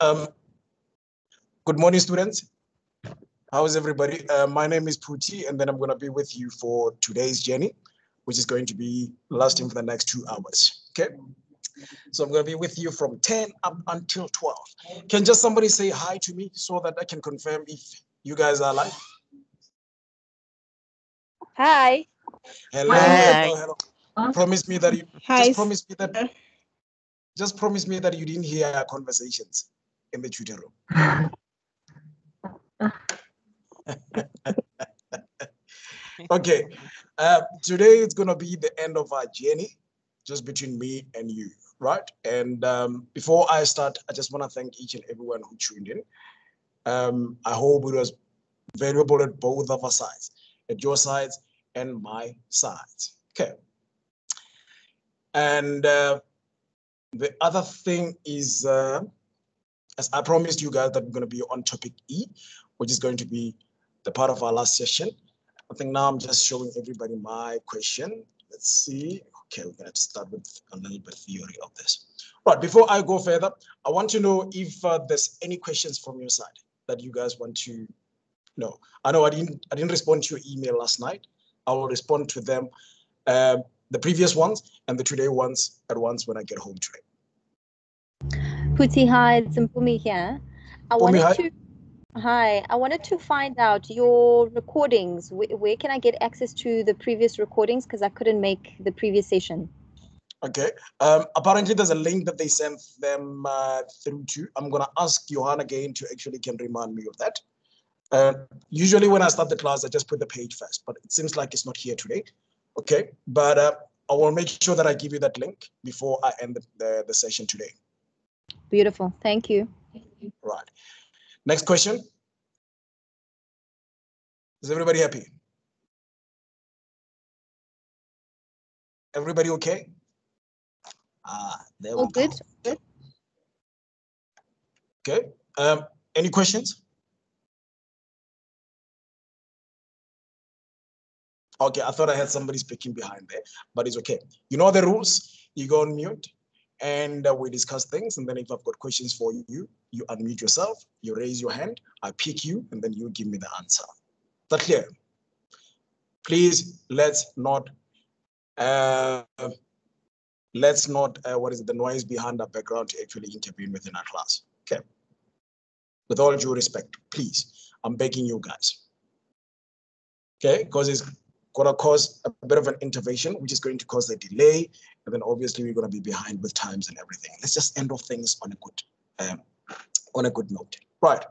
Um, good morning, students. How is everybody? Uh, my name is Puti, and then I'm going to be with you for today's journey, which is going to be lasting for the next two hours. Okay. So I'm going to be with you from 10 up until 12. Can just somebody say hi to me so that I can confirm if you guys are alive? Hi. Hello, Hi. hello, hello. Promise me that you Hi. just promise me that just promise me that you didn't hear our conversations in the tutor room. okay. Uh, today it's gonna be the end of our journey, just between me and you, right? And um, before I start, I just want to thank each and everyone who tuned in. Um, I hope it was valuable at both of our sides, at your sides and my sides. Okay. And uh, the other thing is, uh, as I promised you guys that we're going to be on topic E, which is going to be the part of our last session. I think now I'm just showing everybody my question. Let's see. Okay, we're going to start with a little bit theory of this. Right, before I go further, I want to know if uh, there's any questions from your side that you guys want to know. I know I didn't, I didn't respond to your email last night. I will respond to them, uh, the previous ones and the today ones at once when I get home today. Puti, hi, it's Mpumi here. I Mpumi, wanted hi. to hi, I wanted to find out your recordings. Where, where can I get access to the previous recordings? Because I couldn't make the previous session. Okay. Um, apparently, there's a link that they sent them uh, through to. I'm gonna ask Johan again to actually can remind me of that. Uh, usually, when I start the class, I just put the page first, but it seems like it's not here today. Okay, but uh, I will make sure that I give you that link before I end the, the, the session today. Beautiful. Thank you. Right. Next question. Is everybody happy? Everybody okay? Ah, there All we go. good. Good. Okay. Um, any questions? Okay, I thought I had somebody speaking behind there, but it's okay. You know the rules. You go on mute, and uh, we discuss things. And then if I've got questions for you, you unmute yourself. You raise your hand. I pick you, and then you give me the answer. That clear? Please let's not. Uh, let's not. Uh, what is it, the noise behind our background to actually intervene within our class? Okay. With all due respect, please, I'm begging you guys. Okay, because it's gonna cause a bit of an intervention, which is going to cause a delay, and then obviously we're gonna be behind with times and everything. Let's just end off things on a good, um, on a good note. Right.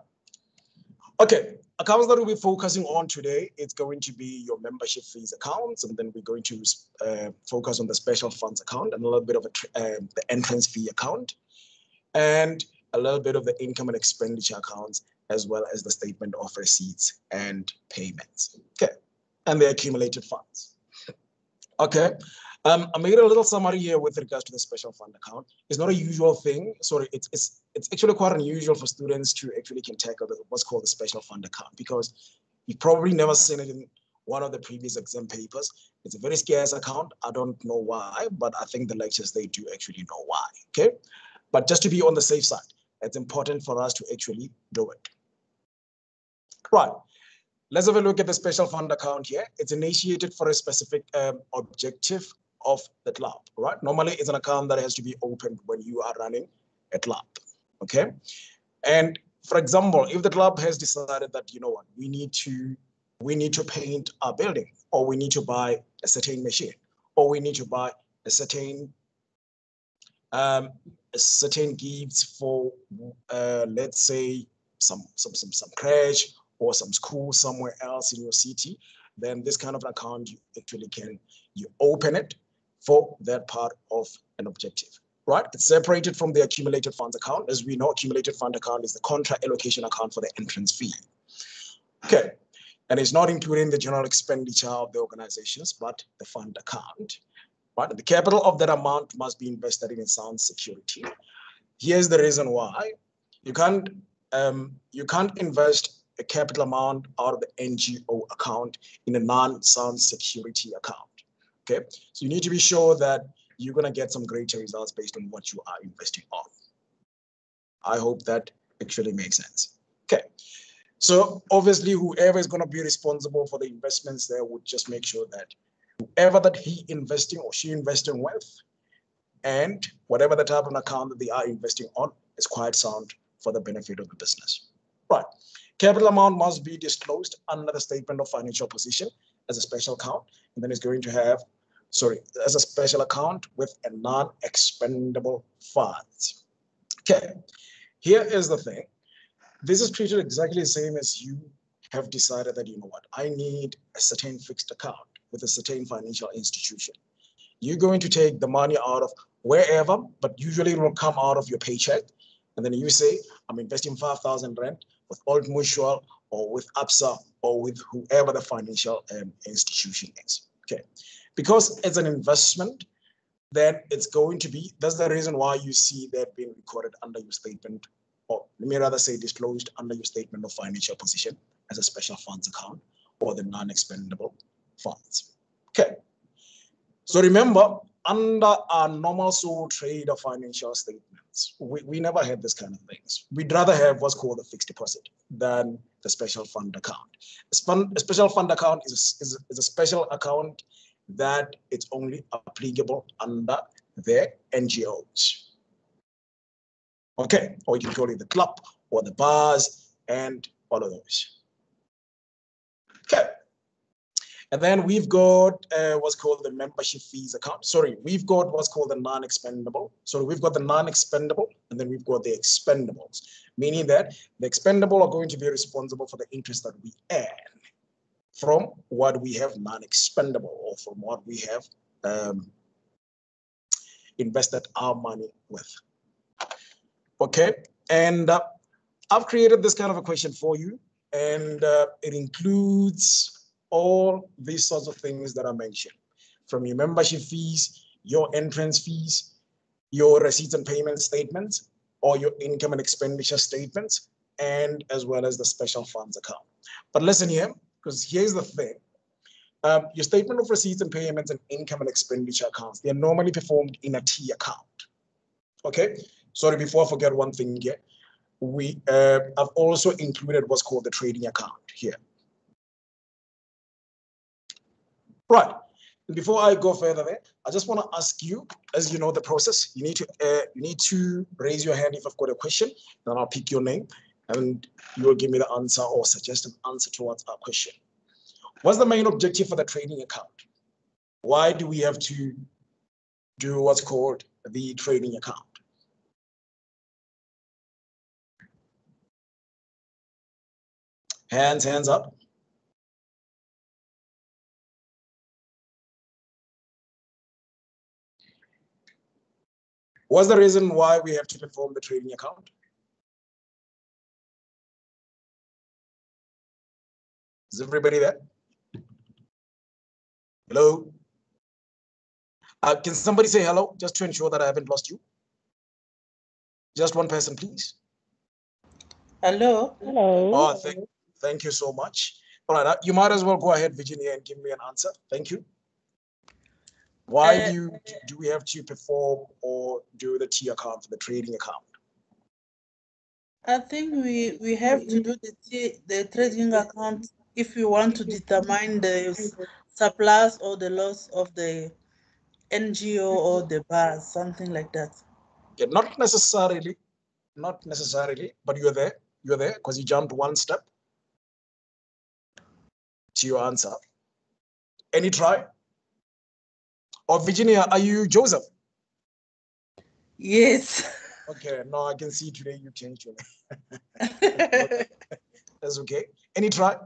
Okay, accounts that we'll be focusing on today, it's going to be your membership fees accounts, and then we're going to uh, focus on the special funds account and a little bit of a um, the entrance fee account, and a little bit of the income and expenditure accounts, as well as the statement of receipts and payments. Okay, and the accumulated funds. Okay, um, I made a little summary here with regards to the special fund account. It's not a usual thing. Sorry, it's it's it's actually quite unusual for students to actually can tackle the, what's called the special fund account because you've probably never seen it in one of the previous exam papers. It's a very scarce account. I don't know why, but I think the lectures they do actually know why. Okay, but just to be on the safe side, it's important for us to actually do it. Right. Let's have a look at the special fund account here. It's initiated for a specific um, objective of the club, right? Normally, it's an account that has to be opened when you are running a club, okay? And for example, if the club has decided that, you know what, we need to we need to paint our building, or we need to buy a certain machine, or we need to buy a certain um, certain gifts for, uh, let's say, some some some some crash or some school somewhere else in your city, then this kind of account you actually can you open it for that part of an objective, right? It's separated from the accumulated funds account. As we know, accumulated fund account is the contra allocation account for the entrance fee. Okay, and it's not including the general expenditure of the organizations, but the fund account. But the capital of that amount must be invested in sound security. Here's the reason why you can't um, you can't invest a capital amount out of the NGO account in a non-sound security account. Okay, so you need to be sure that you're going to get some greater results based on what you are investing on. I hope that actually makes sense. Okay. So obviously, whoever is going to be responsible for the investments there would just make sure that whoever that he investing or she investing with and whatever the type of account that they are investing on is quite sound for the benefit of the business. Right. Capital amount must be disclosed under the statement of financial position as a special account, and then it's going to have, sorry, as a special account with a non-expendable funds. Okay, here is the thing. This is treated exactly the same as you have decided that, you know what, I need a certain fixed account with a certain financial institution. You're going to take the money out of wherever, but usually it will come out of your paycheck. And then you say, I'm investing 5,000 rand with Old Mutual or with ABSA or with whoever the financial um, institution is. Okay, because it's an investment, then it's going to be, that's the reason why you see that being recorded under your statement, or let me rather say disclosed under your statement of financial position as a special funds account or the non-expendable funds. Okay, so remember, under our normal sole trader financial statements, we, we never had this kind of things. We'd rather have what's called a fixed deposit than the special fund account. A, a special fund account is a, is, a, is a special account that it's only applicable under the NGOs. Okay, or you can call it the club or the bars and all of those. Okay. And then we've got uh, what's called the membership fees account. Sorry, we've got what's called the non-expendable. So we've got the non-expendable and then we've got the expendables, meaning that the expendable are going to be responsible for the interest that we earn from what we have non-expendable or from what we have um, invested our money with. Okay, and uh, I've created this kind of a question for you and uh, it includes all these sorts of things that I mentioned, from your membership fees, your entrance fees, your receipts and payment statements, or your income and expenditure statements, and as well as the special funds account. But listen here, because here's the thing. Um, your statement of receipts and payments and income and expenditure accounts, they're normally performed in a T account. Okay, sorry, before I forget one thing here, we uh, I've also included what's called the trading account here. Right. Before I go further there, I just want to ask you, as you know the process, you need to uh, you need to raise your hand if I've got a question, then I'll pick your name and you will give me the answer or suggest an answer towards our question. What's the main objective for the trading account? Why do we have to do what's called the trading account? Hands, hands up. What's the reason why we have to perform the trading account? Is everybody there? Hello? Uh, can somebody say hello just to ensure that I haven't lost you? Just one person, please. Hello. Hello. Oh, thank, thank you so much. All right, uh, you might as well go ahead, Virginia, and give me an answer. Thank you. Why Uh, do you, do we have to perform or do the T account for the trading account? I think we, we have to do the, t- the trading account if we want to determine the surplus or the loss of the NGO or the bars, something like that. Yeah, not necessarily, not necessarily, but you're there. You're there because you jumped one step to your answer. Any try? Or Virginia, are you Joseph? Yes. Okay, now I can see today you changed your name. That's okay. Any try?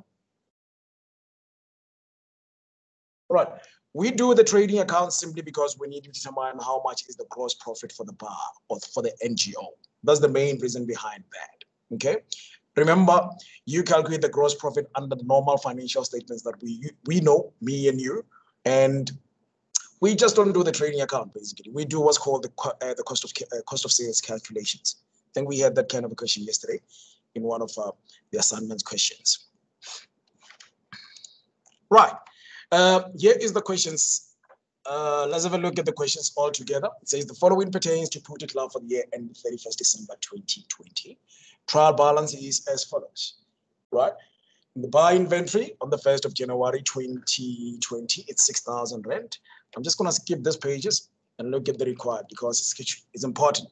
Right. We do the trading account simply because we need to determine how much is the gross profit for the bar or for the NGO. That's the main reason behind that. Okay. Remember, you calculate the gross profit under the normal financial statements that we we know, me and you, and we just don't do the trading account. Basically, we do what's called the uh, the cost of uh, cost of sales calculations. I think we had that kind of a question yesterday in one of uh, the assignment questions. Right. Uh, here is the questions uh, let's have a look at the questions all together. It says the following pertains to Put Club for the year ending 31st December 2020. Trial balance is as follows, right? The buy inventory on the 1st of January 2020, it's 6,000 rand. I'm just going to skip these pages and look at the required because it's, important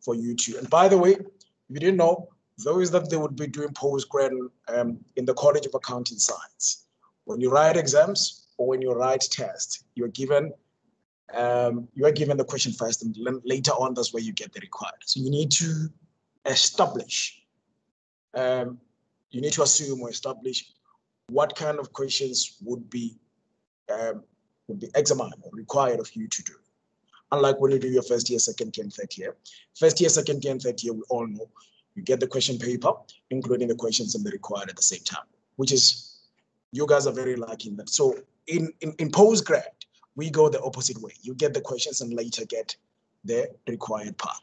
for you to. And by the way, if you didn't know, those that they would be doing postgrad um, in the College of Accounting Science. When you write exams or when you write tests, you're given um, you are given the question first, and later on that's where you get the required. So you need to establish, um, you need to assume or establish what kind of questions would be um, would be examined required of you to do. Unlike when you do your first year, second year, and third year. First year, second year, and third year, we all know you get the question paper, including the questions and the required at the same time, which is, you guys are very lucky in that. So in, in, in postgrad, we go the opposite way. You get the questions and later get the required part.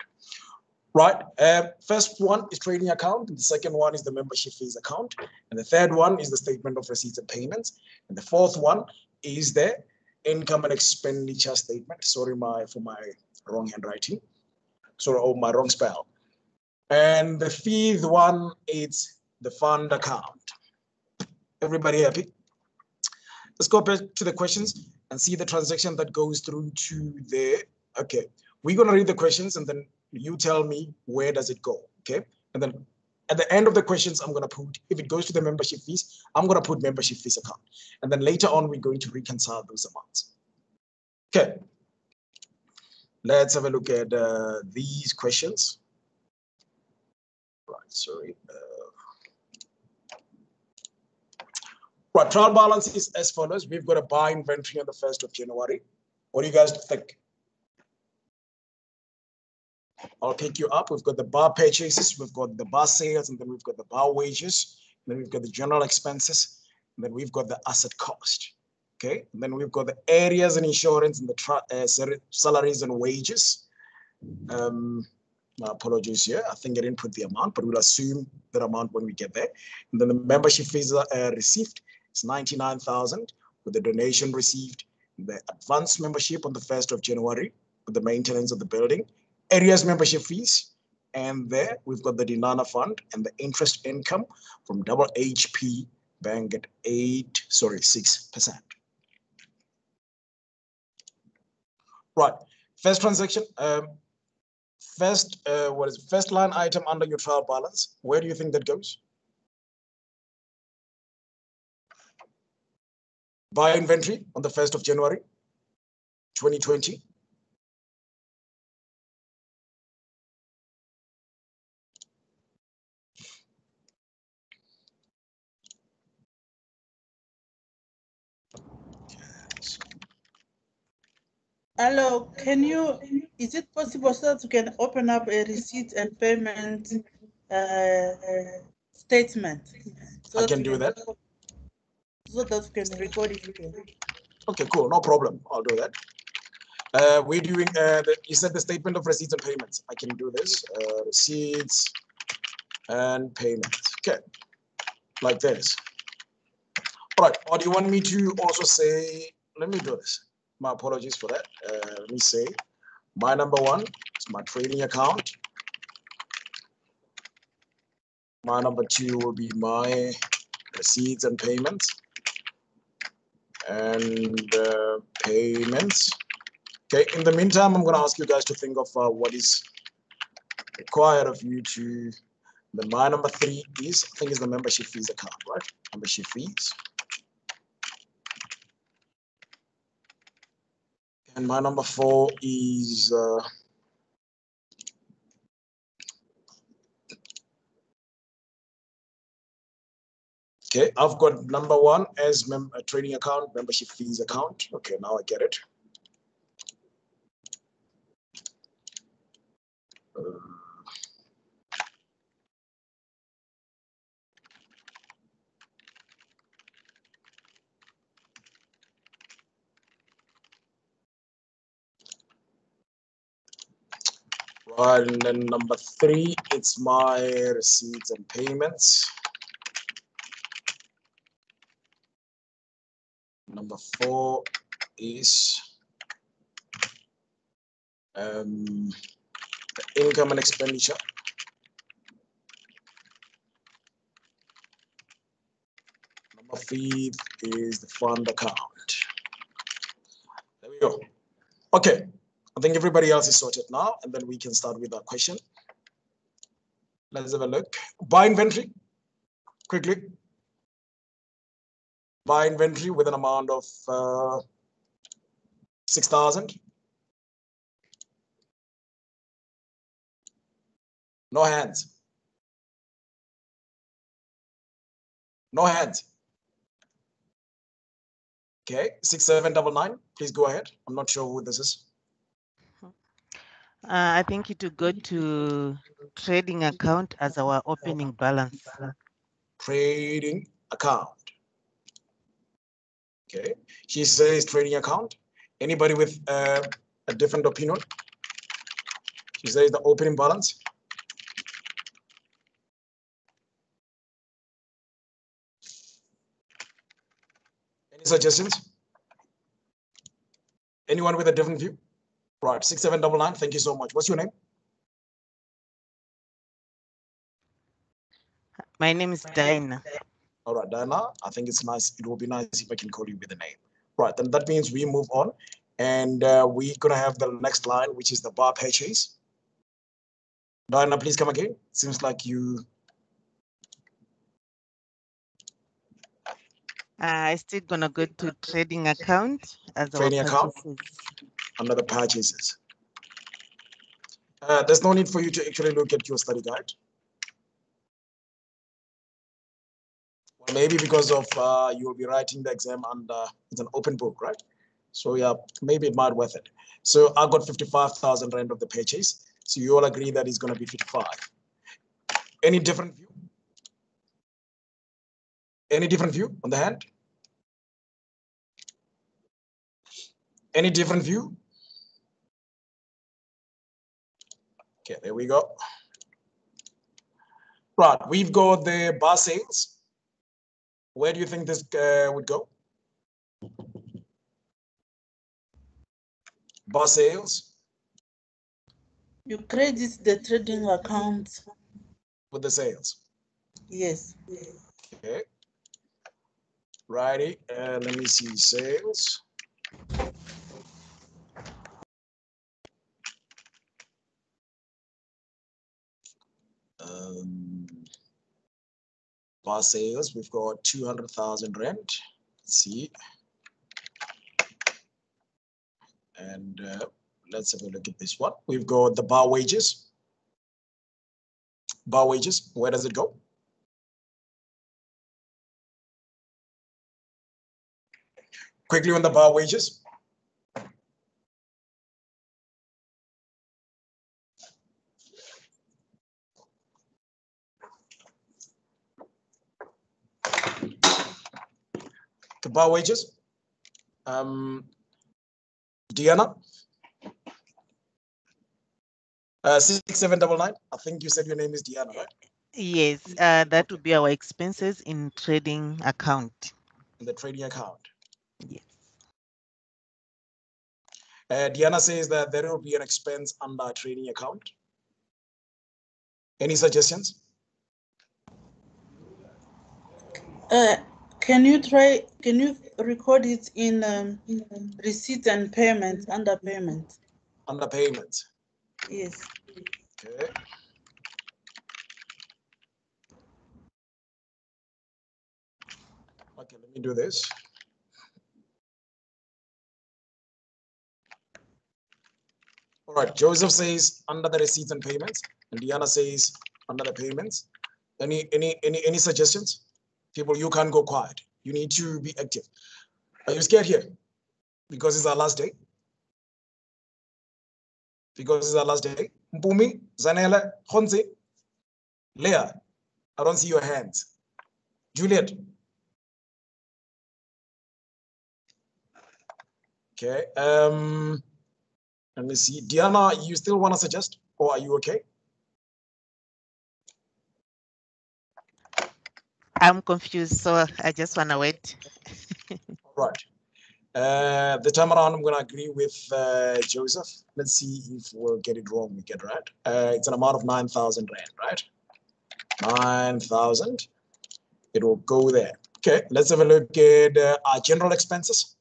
Right, uh, first one is trading account, the second one is the membership fees account, and the third one is the statement of receipts and payments, and the fourth one is the income and expenditure statement. Sorry my for my wrong handwriting, sorry, oh my wrong spell. And the fifth one is the fund account. Everybody happy? Let's go back to the questions and see the transaction that goes through to the, okay. We're gonna read the questions and then you tell me where does it go, okay? And then at the end of the questions, I'm gonna put, if it goes to the membership fees, I'm gonna put membership fees account. And then later on, we're going to reconcile those amounts. Okay. Let's have a look at uh, these questions. Right, sorry. Uh, right, trial balance is as follows. We've got a buy inventory on the 1st of January. What do you guys think? I'll pick you up. We've got the bar purchases, we've got the bar sales, and then we've got the bar wages, then we've got the general expenses, and then we've got the asset cost. Okay, and then we've got the areas and insurance and the uh, salaries and wages. Um, my apologies here. I think I didn't put the amount, but we'll assume that amount when we get there. And then the membership fees uh, received is 99,000 with the donation received, the advance membership on the 1st of January with the maintenance of the building, arrears membership fees, and there we've got the Dinana Fund and the interest income from double HP Bank at eight, sorry, 6%. Right, first transaction, um, First, uh, what is it? first line item under your trial balance? Where do you think that goes? Buy inventory on the 1st of January, 2020. Hello, can you, is it possible so that you can open up a receipt and payment uh, statement? So I can do that. So that we can record it. Okay, cool, no problem. I'll do that. Uh, we're doing, uh, the, you said the statement of receipts and payments. I can do this, uh, receipts and payments. Okay, like this. All right, or do you want me to also say, let me do this my apologies for that. Uh, let me say my number one is my trading account. My number two will be my receipts and payments and uh, payments. Okay, in the meantime, I'm going to ask you guys to think of uh, what is required of you to, The my number three is, I think is the membership fees account, right? Membership fees. And my number four is uh, Okay, I've got number one as mem a trading account, membership fees account. Okay, now I get it. And then number three, it's my receipts and payments. Number four is um, income and expenditure. Number five is the fund account. There we go. Okay, I think everybody else is sorted now, and then we can start with that question. Let's have a look. Buy inventory, quickly. Buy inventory with an amount of uh, 6,000. No hands. No hands. Okay, six seven double nine. Please go ahead. I'm not sure who this is. Uh, I think it will go to trading account as our opening balance. Trading account. Okay, she says trading account. Anybody with uh, a different opinion? She says the opening balance. Any suggestions? Anyone with a different view? Right, six seven double nine. Thank you so much. What's your name? My name is Diana. All right, Diana. I think it's nice. It will be nice if I can call you with a name. Right, then that means we move on, and uh, we're gonna have the next line, which is the bar purchase. Diana, please come again. Seems like you. Uh, I still gonna go to trading account as our Trading account? purchases. Under the purchases. Uh, there's no need for you to actually look at your study guide. Well, maybe because of uh, you'll be writing the exam under it's an open book, right? So yeah, maybe it might worth it. So I got 55,000 rand of the purchase. So you all agree that it's going to be 55. Any different view? Any different view on the hand? Any different view? Okay, there we go. Right, we've got the bar sales. Where do you think this uh, would go? Bar sales You credit the trading account. with the sales. Yes. Okay. Righty, and let me see sales. Um, bar sales, we've got 200,000 rand. Let's see. And uh, let's have a look at this one. We've got the bar wages. Bar wages, where does it go? quickly on the bar wages. Bar wages. Um, Diana. Uh, six seven double nine. I think you said your name is Diana, right? Yes, uh, that would be our expenses in trading account. In the trading account. Yes. Uh, Diana says that there will be an expense under trading account. Any suggestions? Uh, can you try, can you record it in um, receipt and payment, under payment? Under payments. Yes. Okay. Okay, let me do this. All right, Joseph says under the receipts and payments, and Diana says under the payments. Any any any any suggestions? People, you can't go quiet. You need to be active. Are you scared here? Because it's our last day. Because it's our last day. Mpumi, Zanela, Khonzi, Leah, I don't see your hands. Juliet. Okay. Um, let me see. Diana, you still want to suggest, or are you okay? I'm confused, so I just wanna wait. Right. Uh, the time around, I'm going to agree with uh, Joseph. Let's see if we'll get it wrong. We get right. Uh, it's an amount of 9,000 Rand, right? 9,000. It will go there. Okay, let's have a look at uh, our general expenses.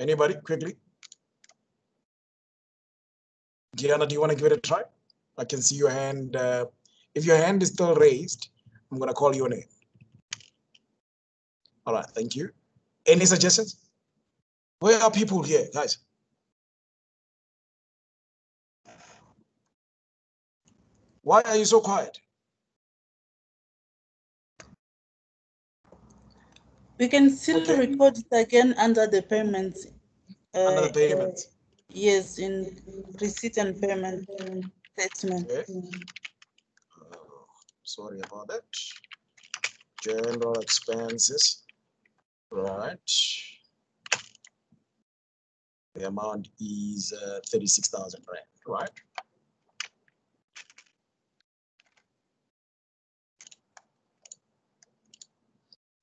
Anybody, quickly? Diana, do you want to give it a try? I can see your hand. Uh, if your hand is still raised, I'm going to call your name. All right, thank you. Any suggestions? Where are people here, guys? Why are you so quiet? We can still Okay. record it again under the payments. Under the uh, payments. uh, Yes, in receipt and payment statement. Okay. Sorry about that. General expenses. Right. The amount is uh, 36,000 rand, right?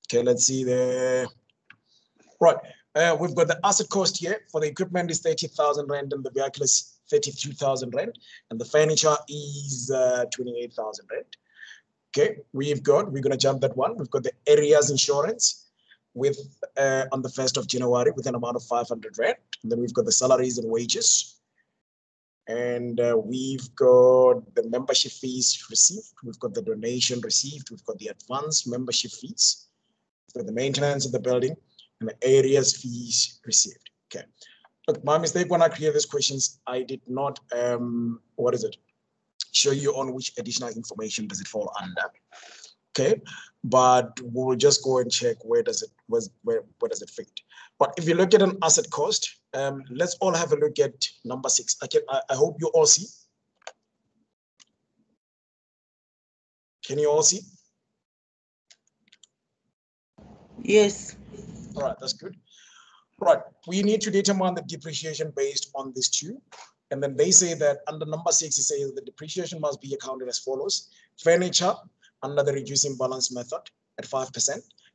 Okay, let's see the, right, uh, we've got the asset cost here for the equipment is 30,000 rand and the vehicle is 32,000 rand and the furniture is uh, 28,000 rand. Okay, we've got, we're gonna jump that one. We've got the areas insurance with, uh, on the 1st of January with an amount of 500 rand. And then we've got the salaries and wages. And uh, we've got the membership fees received. We've got the donation received. We've got the advance membership fees for the maintenance of the building and the arrears fees received. Okay. Look, my mistake when I created these questions, I did not, um, what is it? Show you on which additional information does it fall under. Okay, but we'll just go and check where does it was where where does it fit. But if you look at an asset cost, um, let's all have a look at number six. I can I, I hope you all see. Can you all see? Yes, All right, that's good. Right, we need to determine the depreciation based on these two. And then they say that under number six, it says the depreciation must be accounted as follows. Furniture under the reducing balance method at 5%,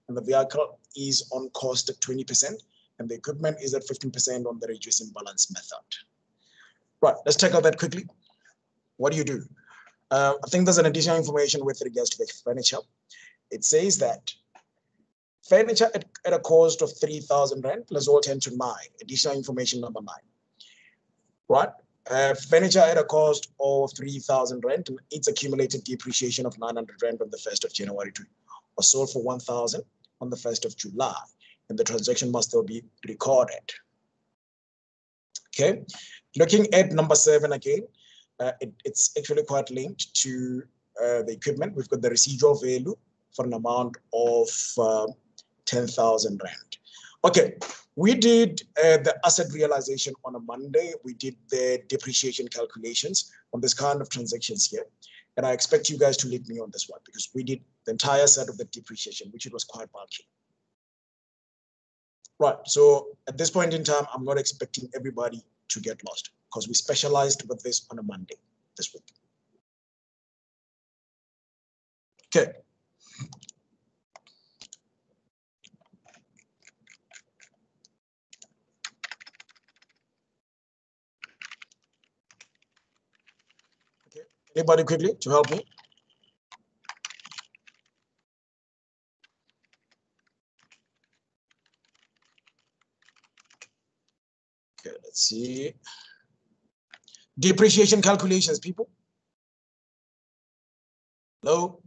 and the vehicle is on cost at 20%, and the equipment is at 15% on the reducing balance method. Right, let's out that quickly. What do you do? Uh, I think there's an additional information with regards to the furniture. It says that Furniture at, at a cost of 3,000 Rand plus all 10 to 9, additional information number 9. Right? Uh, furniture at a cost of 3,000 Rand and its accumulated depreciation of 900 Rand on the 1st of January to, sold for 1,000 on the 1st of July, and the transaction must still be recorded. Okay, looking at number seven again, uh, it, it's actually quite linked to uh, the equipment. We've got the residual value for an amount of uh, 10,000 Rand. Okay, we did uh, the asset realization on a Monday. We did the depreciation calculations on this kind of transactions here. And I expect you guys to lead me on this one because we did the entire set of the depreciation, which it was quite bulky. Right, so at this point in time, I'm not expecting everybody to get lost because we specialized with this on a Monday this week. Okay. Anybody quickly to help me? Okay, let's see. Depreciation calculations, people. Hello?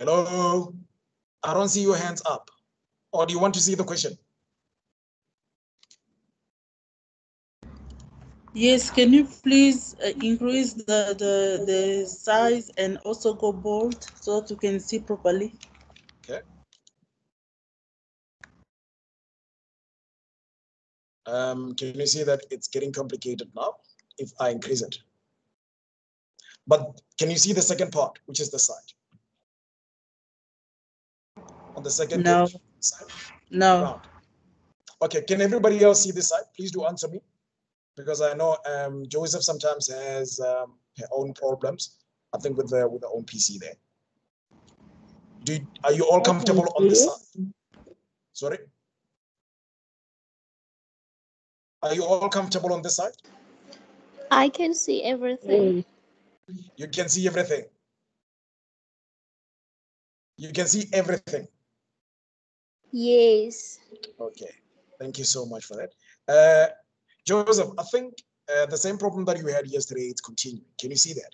Hello? I don't see your hands up. Or do you want to see the question? Yes, can you please uh, increase the, the, the size and also go bold so that you can see properly? Okay. Um, can you see that it's getting complicated now if I increase it? But can you see the second part, which is the side? On the second No. page, side, No, round. Okay, can everybody else see this side? Please do answer me. Because I know um, Joseph sometimes has um, her own problems, I think with the with the own PC there. Do you- are you all comfortable on this side? Sorry? Are you all comfortable on this side? I can see everything. You can see everything. You can see everything. Yes. Okay, thank you so much for that. Uh, Joseph, I think uh, the same problem that you had yesterday, it's continuing. Can you see that?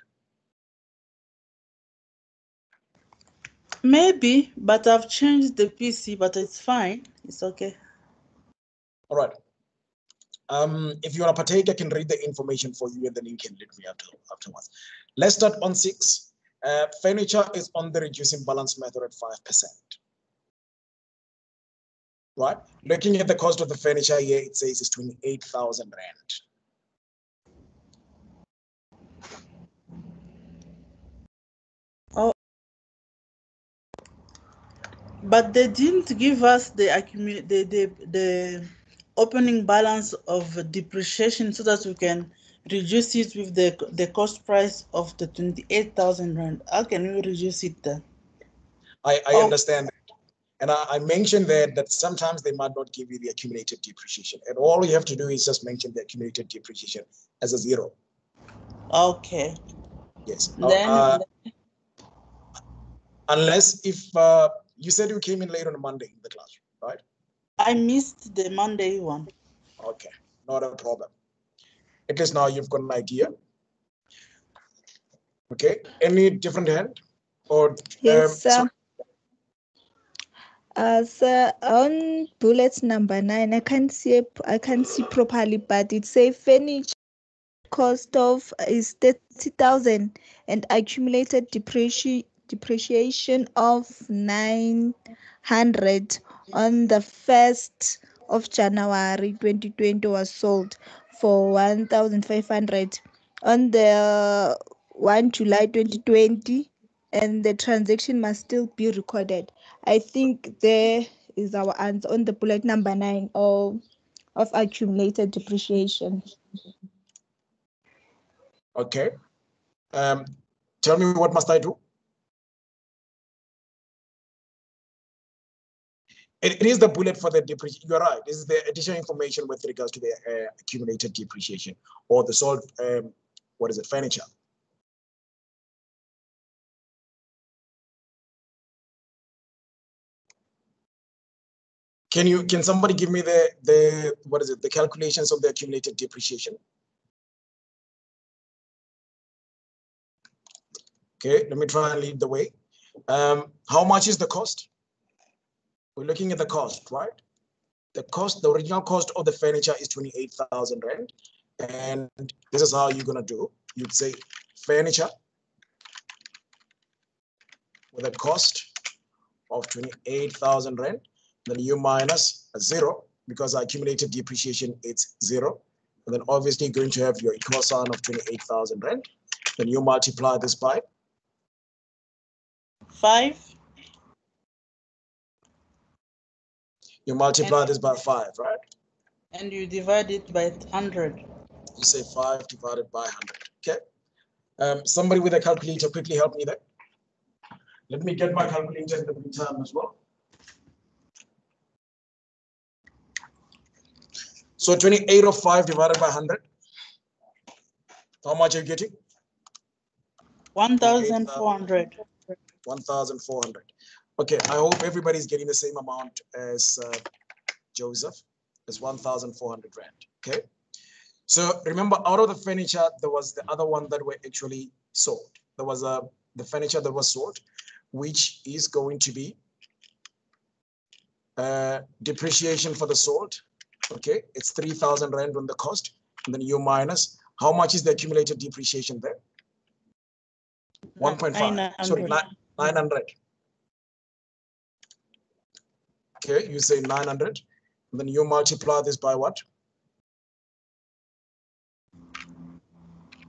Maybe, but I've changed the PC, but it's fine. It's okay. All right. Um, if you want to partake, I can read the information for you and then you can let me after, afterwards. Let's start on six. Uh, furniture is on the reducing balance method at 5%. Right? Looking at the cost of the furniture here, it says it's 28,000 Rand. Oh. But they didn't give us the the, the the opening balance of depreciation so that we can reduce it with the the cost price of the twenty-eight thousand rand. How can we reduce it then? I, I Oh. understand. That. And I, I mentioned that, that sometimes they might not give you the accumulated depreciation. And all you have to do is just mention the accumulated depreciation as a zero. Okay. Yes. Uh, Then uh, unless if uh, you said you came in late on a Monday in the class, right? I missed the Monday one. Okay, not a problem. At least now you've got an idea. Okay, any different hand or? um, Yes, so- sir. Uh, sir, on bullet number nine, I can't see, I can't see properly, but it says furniture cost of is thirty thousand and accumulated depreciation depreciation of nine hundred on the first of January twenty twenty was sold for one thousand five hundred on the one July twenty twenty and the transaction must still be recorded. I think there is our answer on the bullet number nine of, of accumulated depreciation. Okay. Um, tell me what must I do? It, is the bullet for the depreciation. You're right. This is the additional information with regards to the uh, accumulated depreciation or the sold, um, what is it, furniture. Can you, can somebody give me the, the, what is it, the calculations of the accumulated depreciation? Okay, let me try and lead the way. Um, how much is the cost? We're looking at the cost, right? The cost, the original cost of the furniture is 28,000 Rand. And this is how you're gonna do. You'd say furniture with a cost of 28,000 Rand. Then you zero because accumulated depreciation is zero. And then obviously going to have your equal sign of 28,000 Rand. Then you multiply this by Five. You multiply this by five, right? And you divide it by hundred. You say five divided by hundred, okay? Um, somebody with a calculator, quickly help me there. Let me get my calculator in the meantime as well. So twenty-eight of five divided by hundred. How much are you getting? One thousand four hundred. One thousand four hundred. Okay, I hope everybody's getting the same amount as uh, Joseph. It's one thousand four hundred rand. Okay. So remember, out of the furniture, there was the other one that were actually sold. There was a the furniture that was sold, which is going to be uh, depreciation for the sold. Okay, it's three thousand rand on the cost, and then you minus how much is the accumulated depreciation there? One point five. Sorry, nine nine hundred. Okay, you say nine hundred, and then you multiply this by what?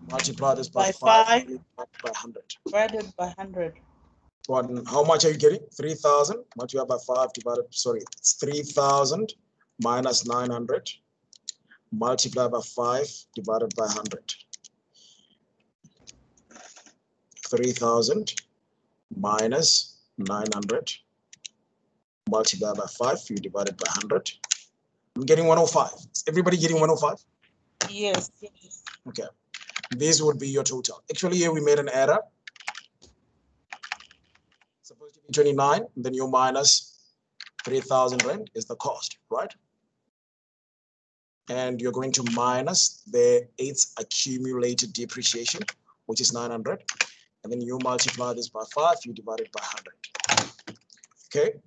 Multiply this by By five, by hundred. Divided by hundred. One, how much are you getting? Three thousand multiplied by five divided, sorry, it's three thousand minus nine hundred multiplied by five divided by hundred. Three thousand minus 900 multiplied by 5, you divide it by 100. I'm getting 105. Is everybody getting 105? Yes. Okay. This would be your total. Actually, here we made an error. Supposed to be 29, then you minus 3,000 rand is the cost, right? And you're going to minus the its accumulated depreciation, which is 900. And then you multiply this by 5, you divide it by 100. Okay.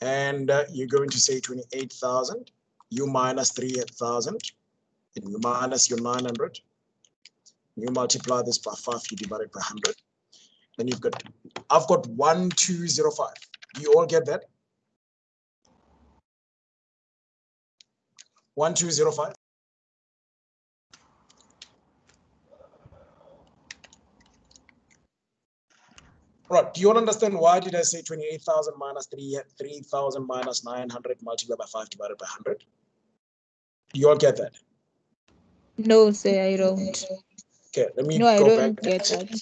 And uh, you're going to say 28,000. You minus 3,000. And you minus your 900 you multiply this by 5, you divide it by 100. Then you've got, I've got 1205. Do you all get that? 1205. Right, do you all understand why did I say 28,000 minus 3, 3,000 minus 900 multiplied by 5 divided by 100? Do you all get that? No, sir, I don't. Okay, let me No, I don't back. get that.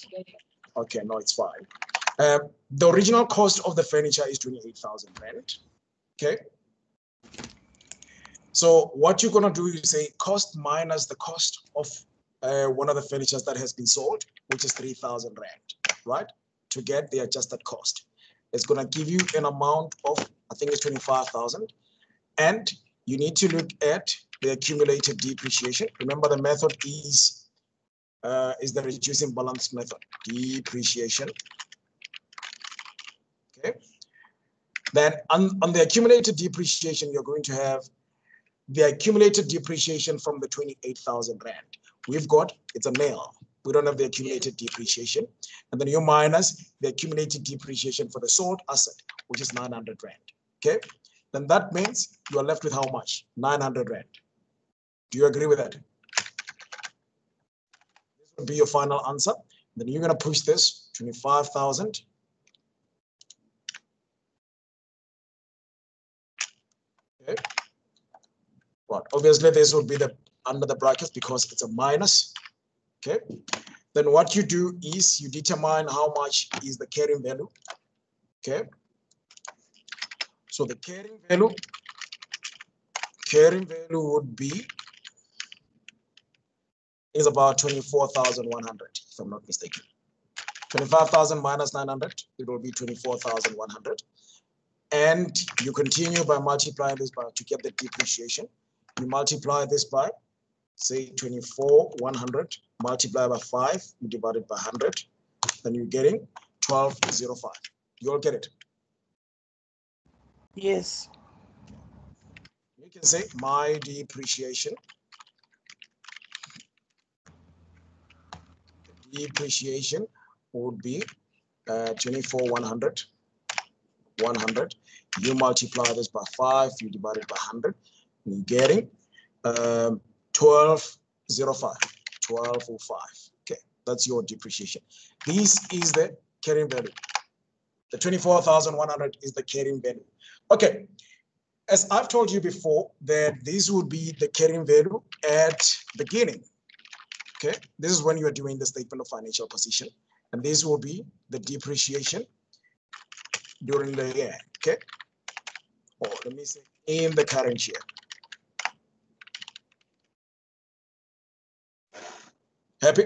Okay, no, it's fine. Um, the original cost of the furniture is 28,000 rand. Okay. So what you're gonna do is say cost minus the cost of uh, one of the furnitures that has been sold, which is 3,000 rand, right? To get the adjusted cost. It's gonna give you an amount of, I think it's 25,000. And you need to look at the accumulated depreciation. Remember the method is uh, is the reducing balance method, depreciation. Okay. Then on, on the accumulated depreciation, you're going to have the accumulated depreciation from the 28,000 Rand. We've got, it's a male. We don't have the accumulated depreciation. And then you minus the accumulated depreciation for the sold asset, which is 900 Rand. Okay. Then that means you are left with how much? 900 Rand. Do you agree with that? This will be your final answer. Then you're going to push this 25,000. Okay. Right. Obviously, this would be the under the brackets because it's a minus. Okay. Then what you do is you determine how much is the carrying value. Okay. So the carrying value, carrying value would be is about 24,100, if I'm not mistaken. 25,000 minus 900, it will be 24,100. And you continue by multiplying this by to get the depreciation. You multiply this by, say, 24, 100, multiply by 5, you divide it by 100, then you're getting 1205. You all get it? Yes. You can say my depreciation depreciation would be uh, 24 100 100 you multiply this by 5 you divide it by 100 you're getting um, 1205 1205 okay that's your depreciation. This is the carrying value. The 24,100 is the carrying value. Okay as I've told you before that this would be the carrying value at beginning. Okay, this is when you are doing the statement of financial position, and this will be the depreciation during the year. Okay, or let me say in the current year. Happy?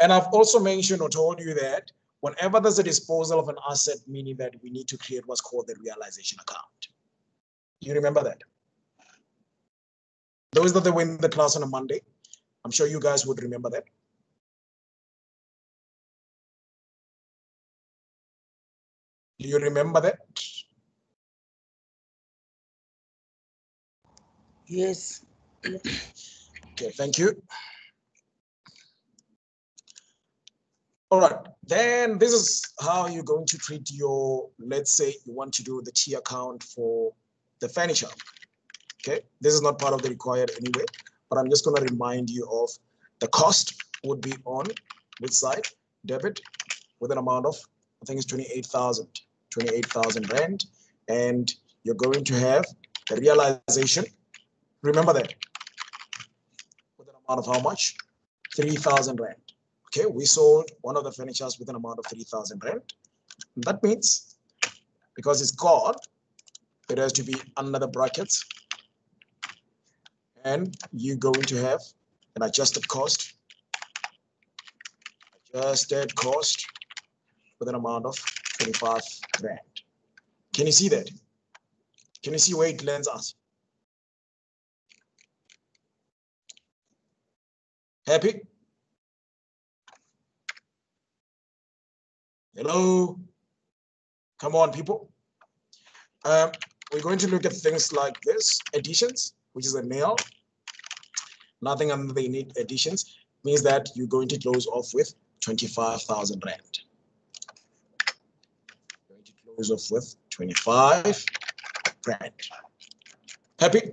And I've also mentioned or told you that whenever there's a disposal of an asset, meaning that we need to create what's called the realization account. You remember that? Those that were in the class on a Monday, I'm sure you guys would remember that. Do you remember that? Yes. Okay, thank you. All right, then this is how you're going to treat your, let's say you want to do the T account for the furniture. Okay, this is not part of the required anyway, but I'm just going to remind you of the cost would be on which side? Debit with an amount of, I think it's 28,000, 28,000 Rand. And you're going to have the realization. Remember that amount of how much? 3,000 Rand. Okay, we sold one of the furnitures with an amount of 3,000 rand. That means because it's called, it has to be under the brackets. And you're going to have an adjusted cost. Adjusted cost with an amount of 25 rand. Can you see that? Can you see where it lands us? Happy? Hello? Come on, people. Um, we're going to look at things like this, additions, which is a nail. Nothing under the need additions means that you're going to close off with 25,000 Rand. Going to close off with 25 Rand. Happy?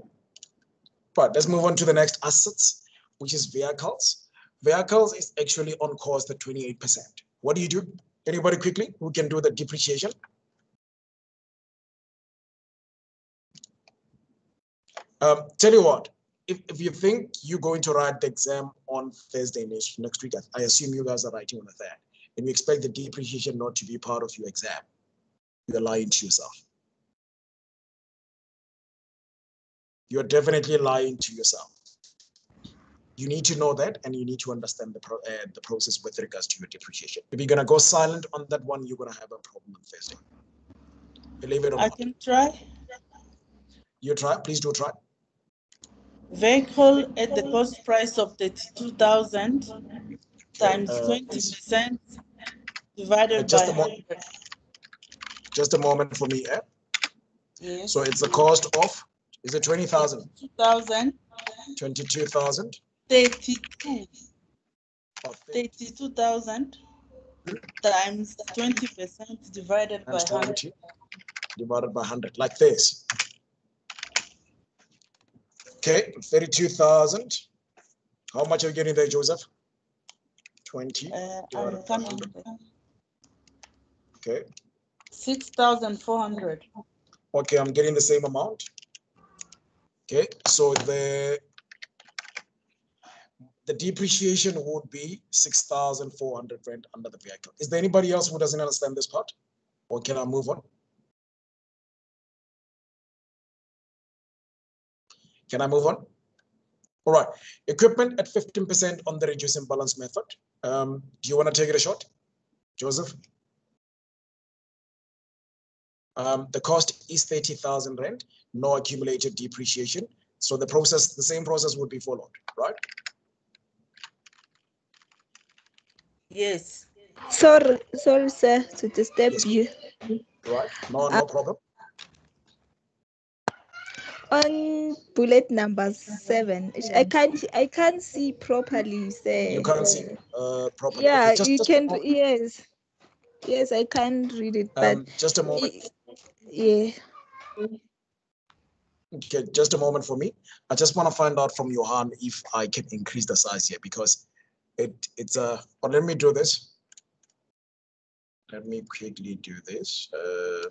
Right, let's move on to the next assets, which is vehicles. Vehicles is actually on cost at 28%. What do you do? Anybody quickly who can do the depreciation? Um, tell you what, if, if you think you're going to write the exam on Thursday next, next week, I, I assume you guys are writing on the third, and you expect the depreciation not to be part of your exam, you're lying to yourself. You're definitely lying to yourself. You need to know that, and you need to understand the pro, uh, the process with regards to your depreciation. If you're gonna go silent on that one, you're gonna have a problem on Thursday. Believe it or I not. can try. You try. Please do try. Vehicle at the cost price of thirty-two thousand times uh, 20% divided by just a mo- hundred. Just a moment for me. Eh? Yes, So it's the cost of is it twenty thousand? two thousand, Twenty-two thousand. thirty-two, thirty-two thousand times twenty percent divided by hundred. divided by hundred, like this. Okay, thirty-two thousand. How much are you getting there, Joseph? Twenty. Uh, divided I'm by 100. Okay. six thousand four hundred. Okay, I'm getting the same amount. Okay, so the the depreciation would be six thousand four hundred rand under the vehicle. Is there anybody else who doesn't understand this part? Or can I move on? Can I move on? All right, equipment at fifteen percent on the reducing balance method. Um, do you want to take it a shot, Joseph? Um, the cost is thirty thousand rand, no accumulated depreciation. So the process, the same process would be followed, right? Yes, Sorry, sorry, sir, to disturb Yes. you. Right? No, no problem. On bullet number seven, I can't, I can't see properly, sir. You can't see uh, properly. Yeah, Okay, just- you just can, yes. Yes, I can't read it, but Um, just a moment. yeah. Okay, just a moment for me. I just want to find out from Johan if I can increase the size here because it it's a. but let me do this. Let me quickly do this. Uh,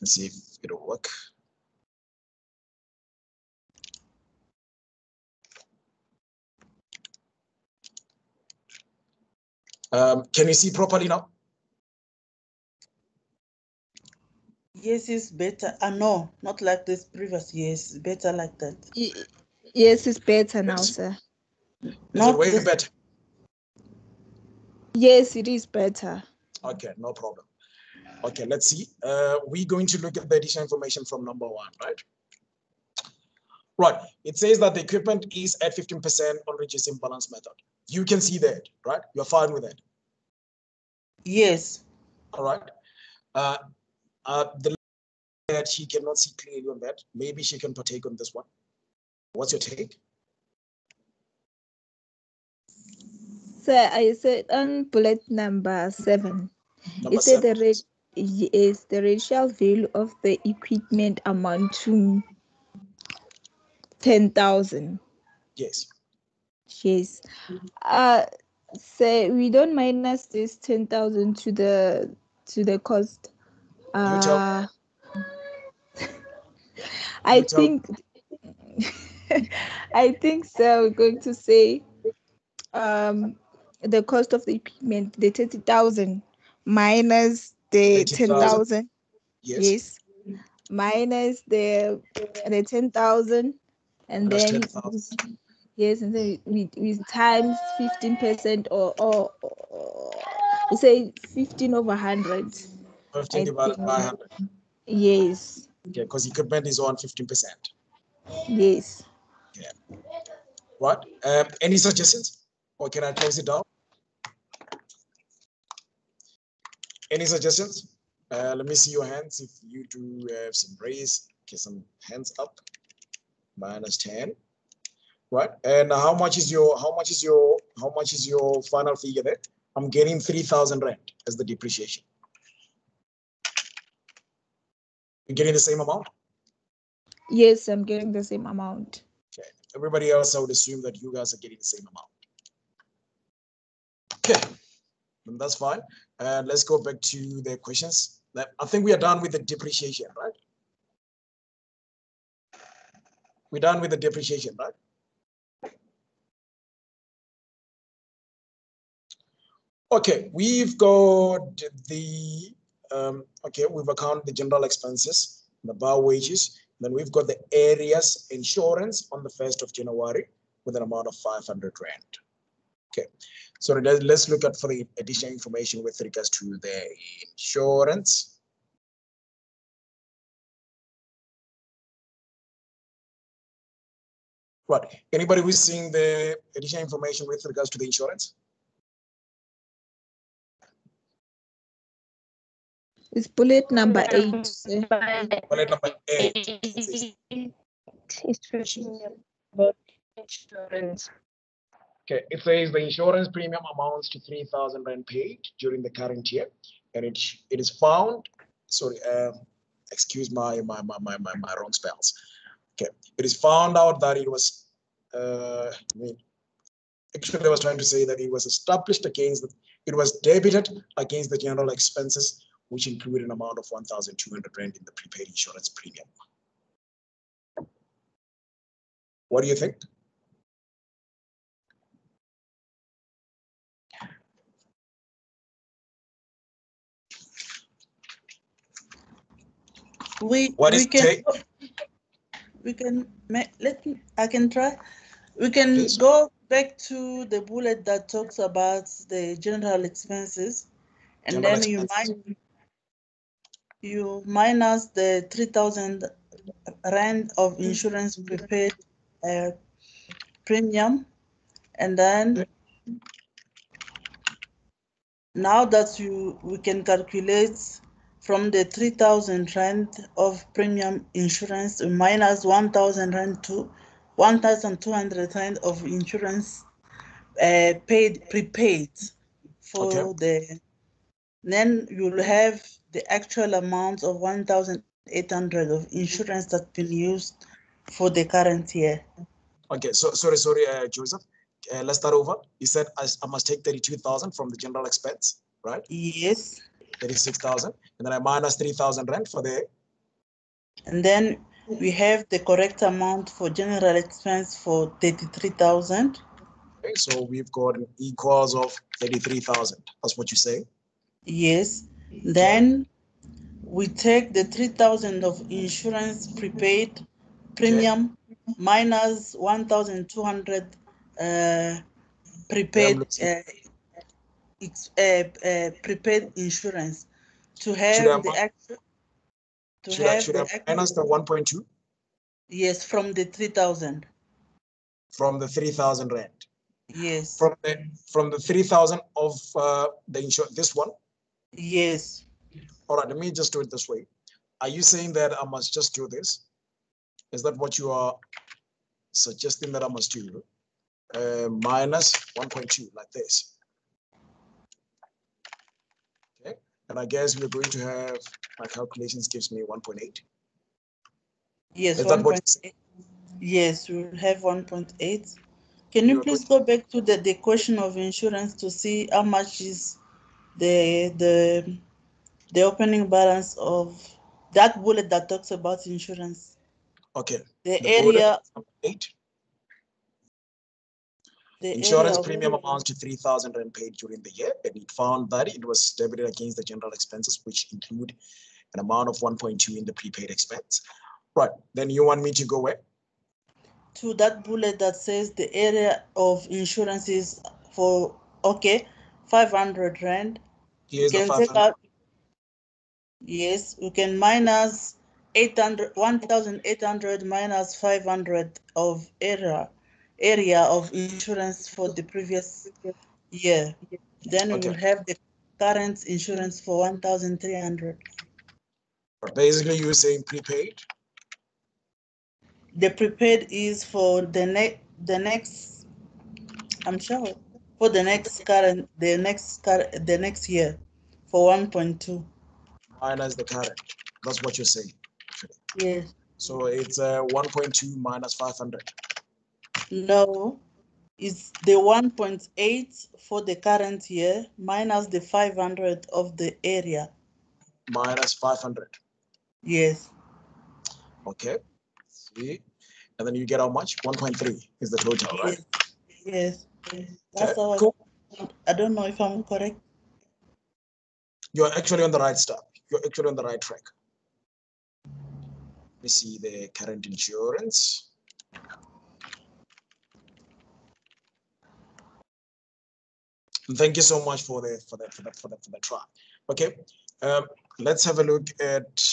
let's see if it'll work. Um, can you see properly now? yes, it's better. Uh, no, not like this previous. Yes, better like that. Y- Yes, it's better now, Yes. sir. Is it Not way this- better? Yes, it is better. Okay, no problem. Okay, let's see. Uh, we're going to look at the additional information from number one, right? Right, it says that the equipment is at 15% on reducing balance method. You can see that, right? You're fine with that, Yes, all right? Uh, uh, the that she cannot see clearly on that, maybe she can partake on this one. What's your take? Sir, I said on bullet number seven, Number it said seven. the yes, the residual value of the equipment amount to ten thousand. Yes, Yes. Uh say we don't minus this ten thousand to the to the cost. Uh I think I think so. We're going to say um the cost of the equipment, the thirty thousand minus the 10,000. Yes. Yes. Minus the the ten thousand and Plus then 10,000. yes, and then we, we times fifteen percent or, or or we say fifteen over hundred. 15 divided by 100. Yes, Okay, because equipment is on 15%. yes. Right? Um, any suggestions? Or can I close it down? Any suggestions? Uh, let me see your hands if you do have some raise. Okay, some hands up. Minus 10. Right? And how much is your how much is your how much is your final figure there? I'm getting 3,000 rand as the depreciation. You're getting the same amount? Yes, I'm getting the same amount. Everybody else, I would assume that you guys are getting the same amount. Okay, then that's fine. And let's go back to the questions. I think we are done with the depreciation, right? We're done with the depreciation, right? Okay, we've got the, um, okay, we've accounted the general expenses, the bar wages, then we've got the arrears insurance on the 1st of January with an amount of 500 Rand. Okay, so let- let's look at for the additional information with regards to the insurance. What, anybody who's seeing the additional information with regards to the insurance? It's bullet number eight. sir. Bullet number eight. it says- Insurance. Okay, it says the insurance premium amounts to three thousand rand paid during the current year, and it it is found. Sorry, uh, excuse my my my my my, my wrong spells. Okay, it is found out that it was. Uh, I mean, actually, I was trying to say that it was established against. The, it was debited against the general expenses, which include an amount of one thousand two hundred rand in the prepaid insurance premium. What do you think? We, What we can, we can, let me, I can try. We can Please. go back to the bullet that talks about the general expenses. And General then you expenses. might, you minus the three thousand rand of insurance prepaid uh, premium. And then now that you, we can calculate from the three thousand rand of premium insurance minus one thousand rand to one thousand two hundred rand of insurance uh, paid prepaid for the then you'll have the actual amount of one thousand eight hundred of insurance that's been used for the current year. Okay, so sorry, sorry, uh, Joseph. Uh, let's start over. You said I must take thirty-two thousand from the general expense, right? Yes, Thirty-six thousand, and then I minus three thousand rent for the and then we have the correct amount for general expense for thirty-three thousand. okay, so we've got an equals of thirty-three thousand. That's what you say. Yes, then we take the three thousand of insurance prepaid premium minus one thousand two hundred uh prepaid uh, uh, uh, prepaid insurance to have the actual to Should I have should the I minus the one point two? Yes from the three thousand. From the three thousand rand? Yes. From the from the three thousand of uh, the insurance this one? Yes All right, let me just do it this way. Are you saying that I must just do this? Is that what you are suggesting that I must do? Uh, minus 1.2 like this. Okay, and I guess we're going to have, my calculations gives me 1.8. yes Is that one what point eight yes we'll have one point eight can you You're please go back to the the question of insurance to see how much is the the the opening balance of that bullet that talks about insurance Okay, the The area eight. The Insurance premium amounts to three thousand rand paid during the year, and it found that it was debited against the general expenses, which include an amount of one point two in the prepaid expense. Right, then you want me to go where? to that bullet that says the arrear of insurance is for, okay, five hundred rand. Here's the Can take out. Yes, we can minus eight hundred, one thousand eight hundred minus five hundred of arrear, arrear of insurance for the previous year. Then we will have the current insurance for one thousand three hundred. Basically, you're saying prepaid, The prepaid is for the next, the next, I'm sure, for the next current, the next cur, the next year, for one point two. minus the current. That's what you're saying. Yes, So it's uh, one point two minus five hundred. no, it's the one point eight for the current year minus the five hundred of the arrear. minus 500. Yes, Okay. See, and then you get how much? 1.3 is the total, right? yes, yes. That's how I, don't know if I'm correct. You're actually on the right stuff. You're actually on the right track. Let me see the current insurance. Thank you so much for the for the for the for the, for the try. Okay, um, let's have a look at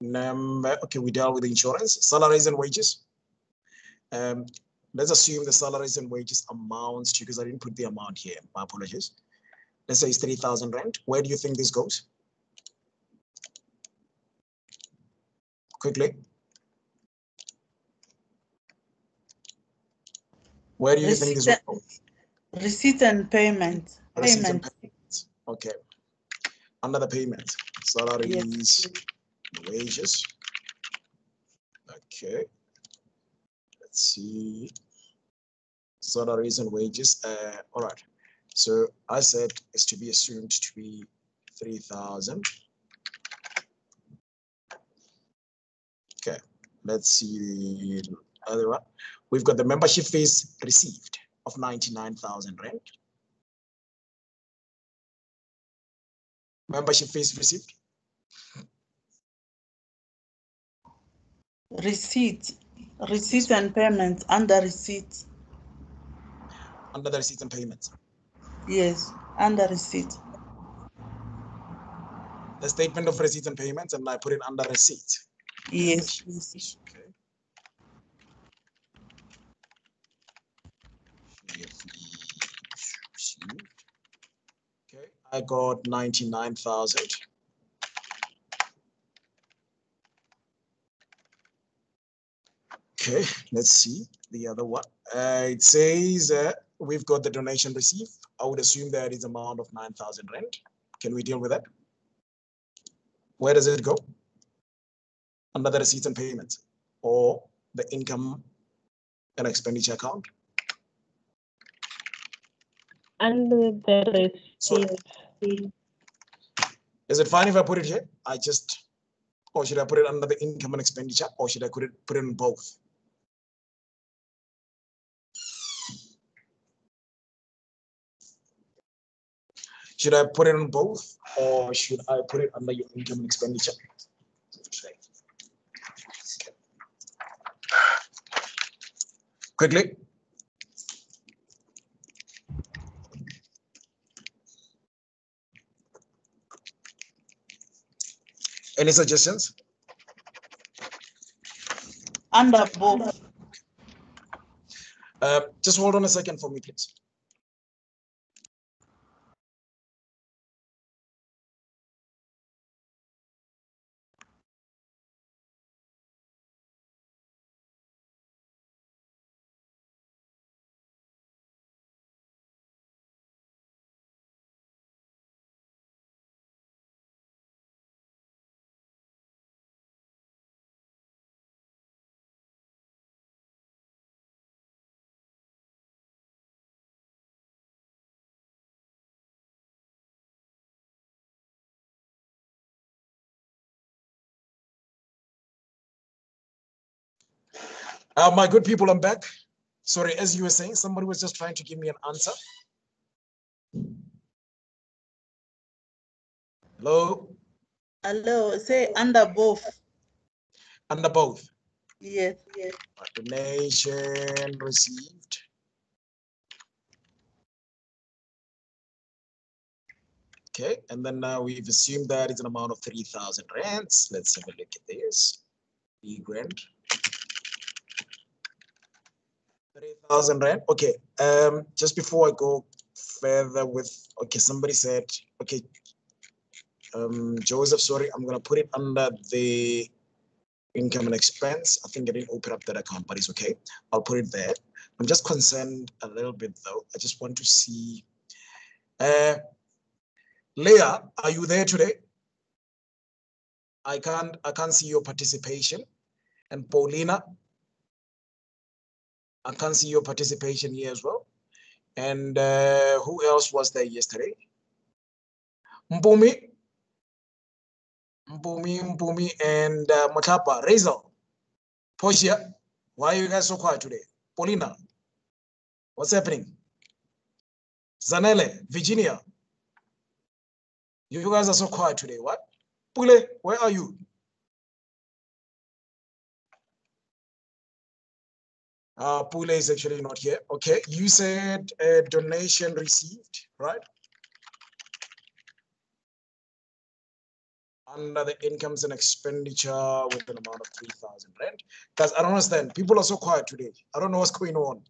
number. Okay, we dealt with insurance, salaries and wages. Um, let's assume the salaries and wages amounts to because I didn't put the amount here. My apologies. Let's say it's three thousand rand. Where do you think this goes? Quickly. Where do you think this will Receipt- go? Receipt and payment, Receipts and payment. Okay. Under the payments, salaries, wages. Okay. Let's see. Salaries and wages. Uh, all right. So I said it's to be assumed to be three thousand. Okay. Let's see the other one. We've got the membership fees received of ninety-nine thousand rand. Membership fees received. receipt, Receipts and payments under receipts. Under the receipts and payments. Yes, under receipt. The statement of receipts and payments, and I put it under receipt. Yes. yes. Okay. Okay, I got 99,000. Okay, let's see the other one. Uh, it says uh, we've got the donation received. I would assume that is amount of nine thousand rand. Can we deal with that? Where does it go? Under the receipts and payments or the income and expenditure account? Under the So receipt, is it fine if I put it here? I just, or should I put it under the income and expenditure or should I put it, put it in both? Should I put it on both or should I put it under your income and expenditure? Quickly. Any suggestions? Under both. Uh, just hold on a second for me, please. Uh, my good people, I'm back. Sorry, as you were saying, somebody was just trying to give me an answer. Hello, Hello, say under both. under both. Yes, yes. Donation received. Okay, and then now we've assumed that it's an amount of three thousand rands. Let's have a look at this. Three grand. Three thousand rand. Okay, um, just before I go further with, okay, somebody said, okay, um, Joseph, sorry, I'm gonna put it under the income and expense. I think I didn't open up that account, but it's okay. I'll put it there. I'm just concerned a little bit though. I just want to see. Uh, Leah, are you there today? I can't. I can't see your participation. And Paulina, I can't see your participation here as well. And uh, who else was there yesterday? Mpumi, Mpumi, Mpumi, and uh, Matapa, Razel, Portia. Why are you guys so quiet today? Paulina, what's happening? Zanele, Virginia, you guys are so quiet today. What? Pule, where are you? Uh, Pule is actually not here. Okay, you said a donation received, right? Under the incomes and expenditure with an amount of 3,000 rand. Guys, I don't understand. People are so quiet today. I don't know what's going on.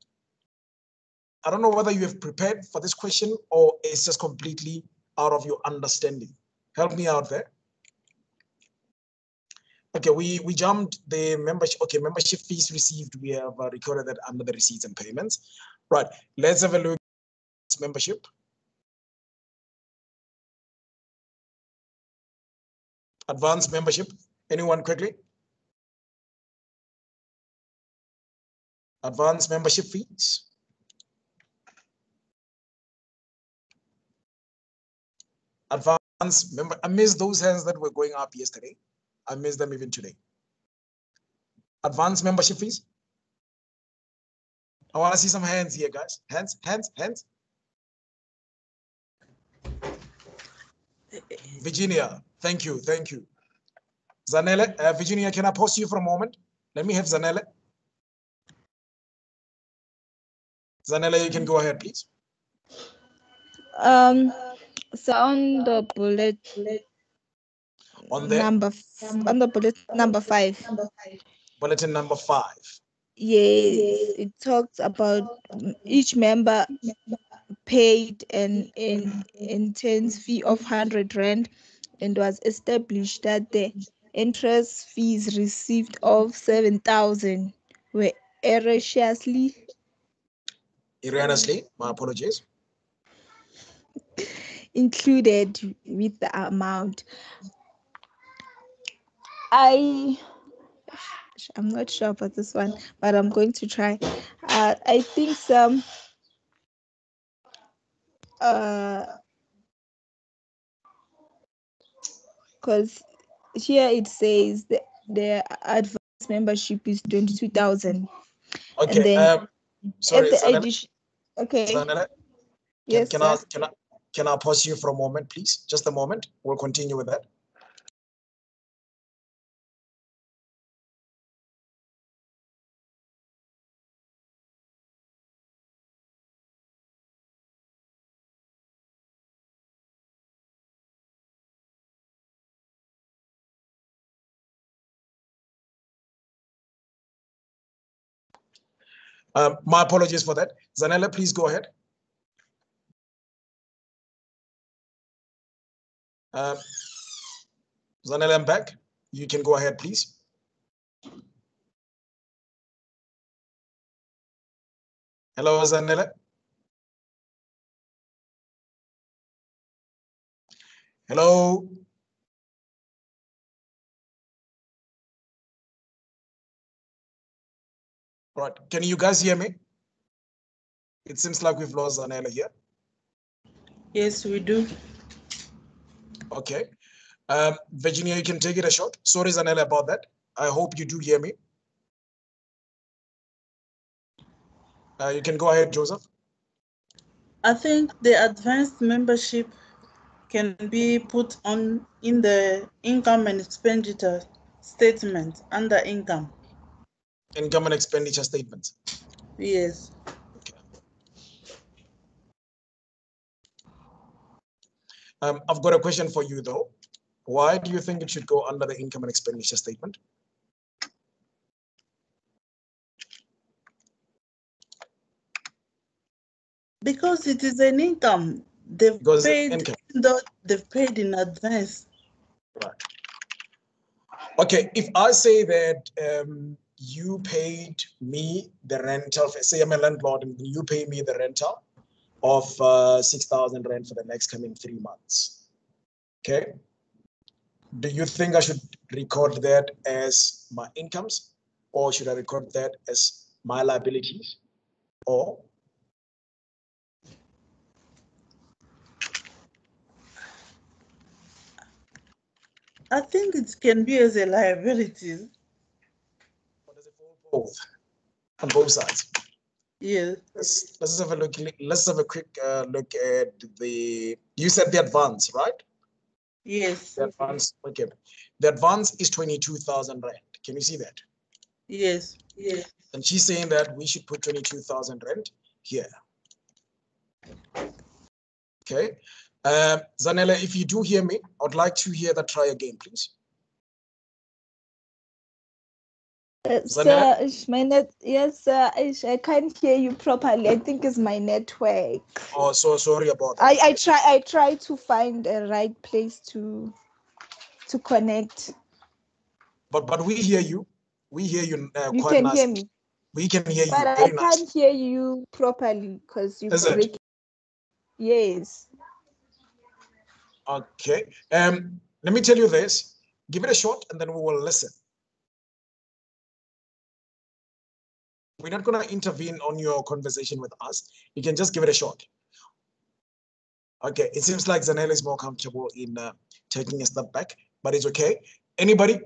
I don't know whether you have prepared for this question or it's just completely out of your understanding. Help me out there. Okay, we, we jumped the membership. Okay, membership fees received. We have uh, recorded that under the receipts and payments. Right, let's have a look at membership. Advanced membership. Anyone quickly? Advanced membership fees. Advanced member. I missed those hands that were going up yesterday. I missed them even today. Advanced membership fees. I want to see some hands here, guys. Hands, hands, hands. Virginia, thank you, thank you. Zanele, uh, Virginia, can I pause you for a moment? Let me have Zanele. Zanella, you can go ahead, please. Um, so on the bullet On the number, f- on the bullet number five, bulletin number five. yes, it talks about each member paid an, an entrance fee of hundred rand and was established that the interest fees received of seven thousand were erroneously Erroneously, my apologies. included with the amount. I I'm not sure about this one, but I'm going to try. Uh, I think some uh because here it says the, the advance membership is 22,000 Okay, then um, sorry, the Zanele, addition okay Zanele, can, yes can I can I can I pause you for a moment, please? Just a moment. We'll continue with that. Um, my apologies for that. Zanele, please go ahead. Um, Zanele, I'm back. You can go ahead, please. Hello, Zanele. Hello. Right, can you guys hear me? It seems like we've lost Zanele here. Yes, we do. Okay. Um, Virginia, you can take it a shot. Sorry, Zanele, about that. I hope you do hear me. Uh, you can go ahead, Joseph. I think the advanced membership can be put on in the income and expenditure statement under income. Income and expenditure statements. Yes. Um, I've got a question for you though. Why do you think it should go under the income and expenditure statement? Because it is an income. They've Because paid income. they've paid in advance. Right. Okay, if I say that um, you paid me the rental, say I'm a landlord and you pay me the rental of uh, 6,000 rand for the next coming three months. Okay. Do you think I should record that as my incomes or should I record that as my liabilities? Or I think it can be as a liability. or does it fall both on both sides? Yes. Let's, let's have a look. Let's have a quick uh, look at the. You said the advance, right? Yes. The advance. Okay. The advance is twenty-two thousand rand. Can you see that? Yes. Yes. And she's saying that we should put twenty-two thousand rand here. Okay. Um, Zanele, if you do hear me, I'd like to hear that try again, please. Uh, sir, is my net, yes, sir, is- I can't hear you properly. I think it's my network. Oh, so sorry about that. I, I try I try to find a right place to to connect. But but we hear you. We hear you uh, You quite can nice. hear me, We can hear you but I very nice. can't hear you properly because you Is it? break. Yes. Okay. Um, let me tell you this. Give it a shot and then we will listen. We're not going to intervene on your conversation with us. You can just give it a shot. Okay. It seems like Zanele is more comfortable in uh, taking a step back, but it's okay. Anybody?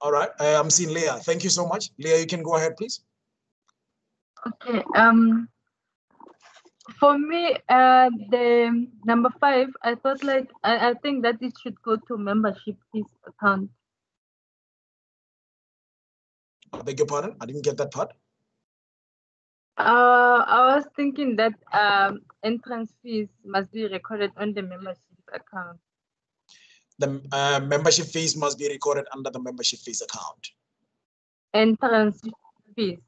All right. Uh, I'm seeing Leah. Thank you so much. Leah, you can go ahead, please. Okay. Um, for me, uh, the number five, I thought like I, I think that it should go to membership fees account. I beg your pardon. I didn't get that part. Uh, I was thinking that um entrance fees must be recorded on the membership account. The uh, membership fees must be recorded under the membership fees account. Entrance fees.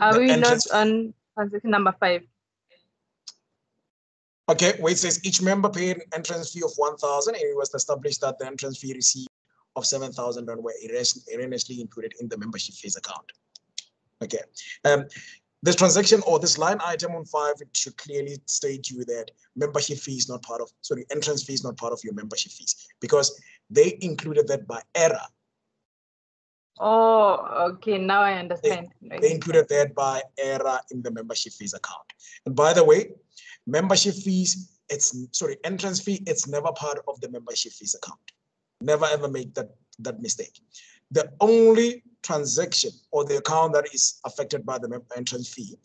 Are The we not on transaction number five? Okay, where it says each member paid an entrance fee of one thousand, and it was established that the entrance fee received of seven thousand rand were erroneously included in the membership fees account. Okay, um, this transaction or this line item on five, it should clearly state you that membership fee is not part of, sorry, entrance fee is not part of your membership fees because they included that by error. Oh, okay. Now I understand. They included that by error in the membership fees account. And by the way, membership fees, it's sorry, entrance fee, it's never part of the membership fees account. Never ever make that, that mistake. The only transaction or the account that is affected by the entrance fee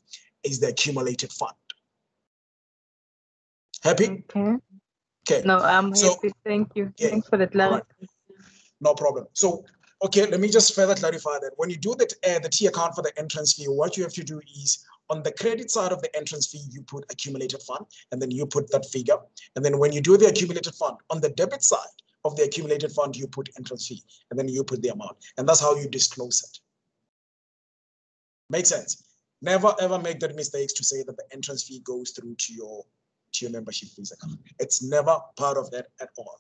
is the accumulated fund. Happy? Okay. Okay. No, I'm So- happy. Thank you. Yeah, Thanks for the all right. clarity. No problem. So, okay, let me just further clarify that. When you do the, uh, the T account for the entrance fee, what you have to do is on the credit side of the entrance fee, you put accumulated fund and then you put that figure. And then when you do the accumulated fund, on the debit side of the accumulated fund, you put entrance fee and then you put the amount. And that's how you disclose it. Makes sense. Never ever make that mistakes to say that the entrance fee goes through to your to your membership fees account. It's never part of that at all.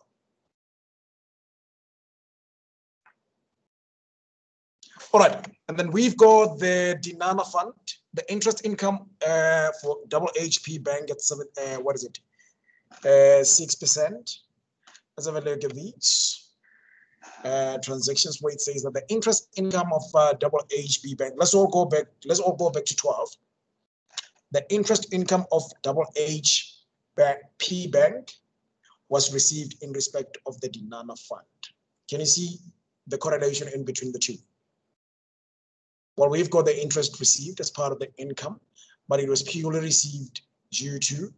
All right, and then we've got the Dinana Fund, the interest income uh, for double HP Bank at seven, uh, what is it? Uh, 6%. Let's have a look at these. Uh, transactions where it says that the interest income of uh, double HB Bank, let's all go back, let's all go back to 12. The interest income of double H Bank, P Bank was received in respect of the Dinana Fund. Can you see the correlation in between the two? Well, we've got the interest received as part of the income, but it was purely received due to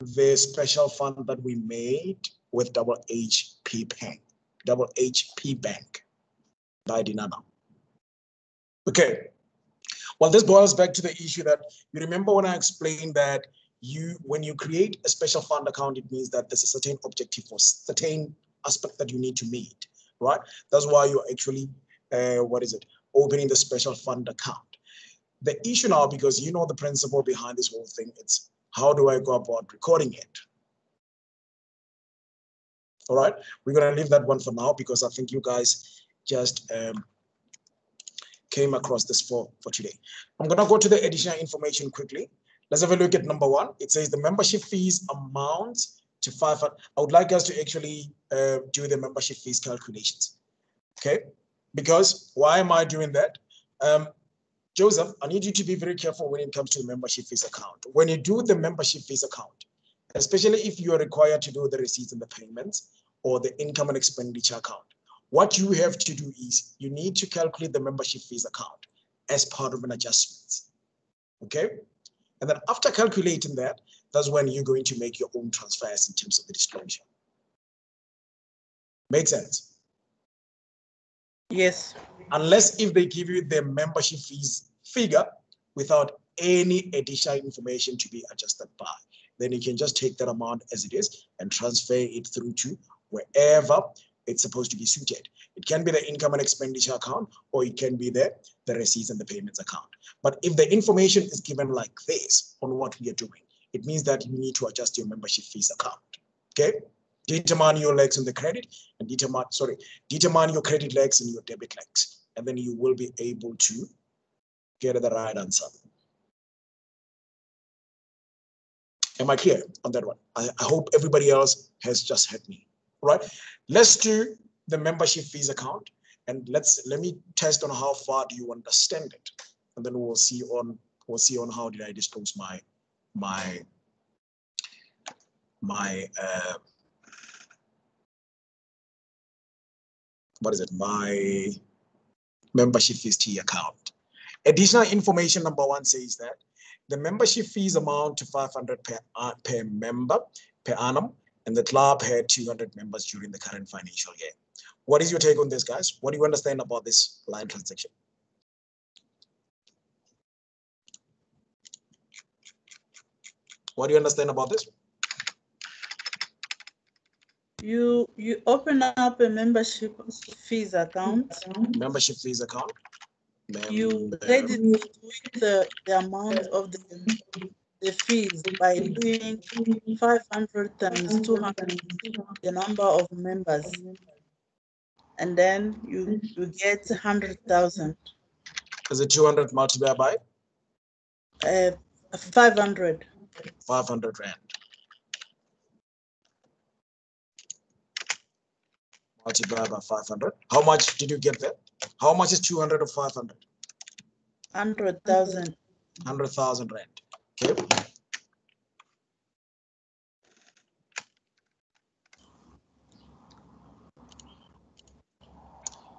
the special fund that we made with double HP Bank, double HP Bank by Dinana. Okay. Well, this boils back to the issue that you remember when I explained that you, when you create a special fund account, it means that there's a certain objective or certain aspect that you need to meet, right? That's why you're actually, uh, what is it, opening the special fund account. The issue now, because you know the principle behind this whole thing, it's how do I go about recording it? All right, we're gonna leave that one for now because I think you guys just um, came across this for, for today. I'm gonna go to the additional information quickly. Let's have a look at number one. It says the membership fees amount to five. I would like us to actually uh, do the membership fees calculations. Okay, because why am I doing that? Um, Joseph, I need you to be very careful when it comes to the membership fees account. When you do the membership fees account, especially if you are required to do the receipts and the payments or the income and expenditure account, what you have to do is you need to calculate the membership fees account as part of an adjustment. Okay? And then after calculating that, that's when you're going to make your own transfers in terms of the disclosure. Make sense? Yes. Unless if they give you the membership fees figure without any additional information to be adjusted by, then you can just take that amount as it is and transfer it through to wherever it's supposed to be suited. It can be the income and expenditure account, or it can be the, the receipts and the payments account. But if the information is given like this on what we are doing, it means that you need to adjust your membership fees account. Okay? Determine your legs on the credit and determine, sorry, determine your credit legs and your debit legs. And then you will be able to get the right answer. Am I clear on that one? I, I hope everybody else has just heard me. Right? Let's do the membership fees account and let's let me test on how far do you understand it. And then we'll see on we'll see on how did I dispose my my my uh, what is it my membership fees T account. Additional information number one says that the membership fees amount to 500 per, uh, per member per annum, and the club had 200 members during the current financial year. What is your take on this, guys? What do you understand about this line transaction? What do you understand about this? You you open up a membership fees account. Membership fees account. You with the, the amount of the the fees by doing 500 times 200, the number of members. And then you, you get 100,000, Is it 200 multiplied by uh, 500. 500 rand? Multiplied by 500. How much did you get there? How much is 200 or 500? 100,000. 100,000 rand. Okay.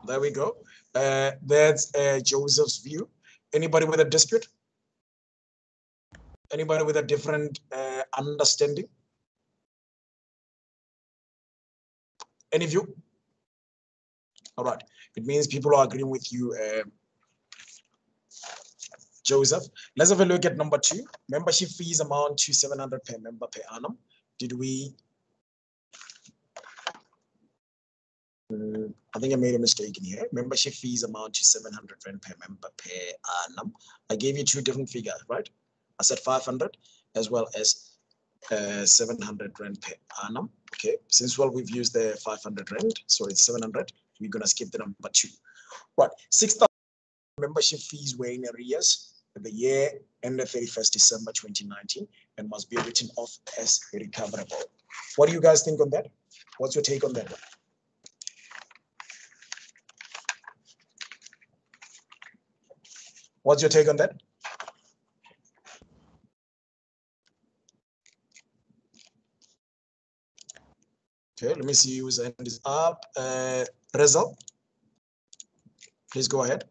There we go. Uh, that's uh, Joseph's view. Anybody with a dispute? Anybody with a different uh, understanding? Any view? All right. It means people are agreeing with you, uh, Joseph. Let's have a look at number two. Membership fees amount to 700 per member per annum. Did we? Mm, I think I made a mistake in here. Membership fees amount to 700 rand per member per annum. I gave you two different figures, right? I said 500 as well as uh, 700 rand per annum. Okay, since well we've used the 500 rand, so it's 700. We're gonna skip the number two. Right, 6,000 membership fees were in arrears for the year ended 31st December 2019 and must be written off as recoverable. What do you guys think on that? What's your take on that? What's your take on that? Okay, let me see whose hand is up. Uh, Reza, please go ahead.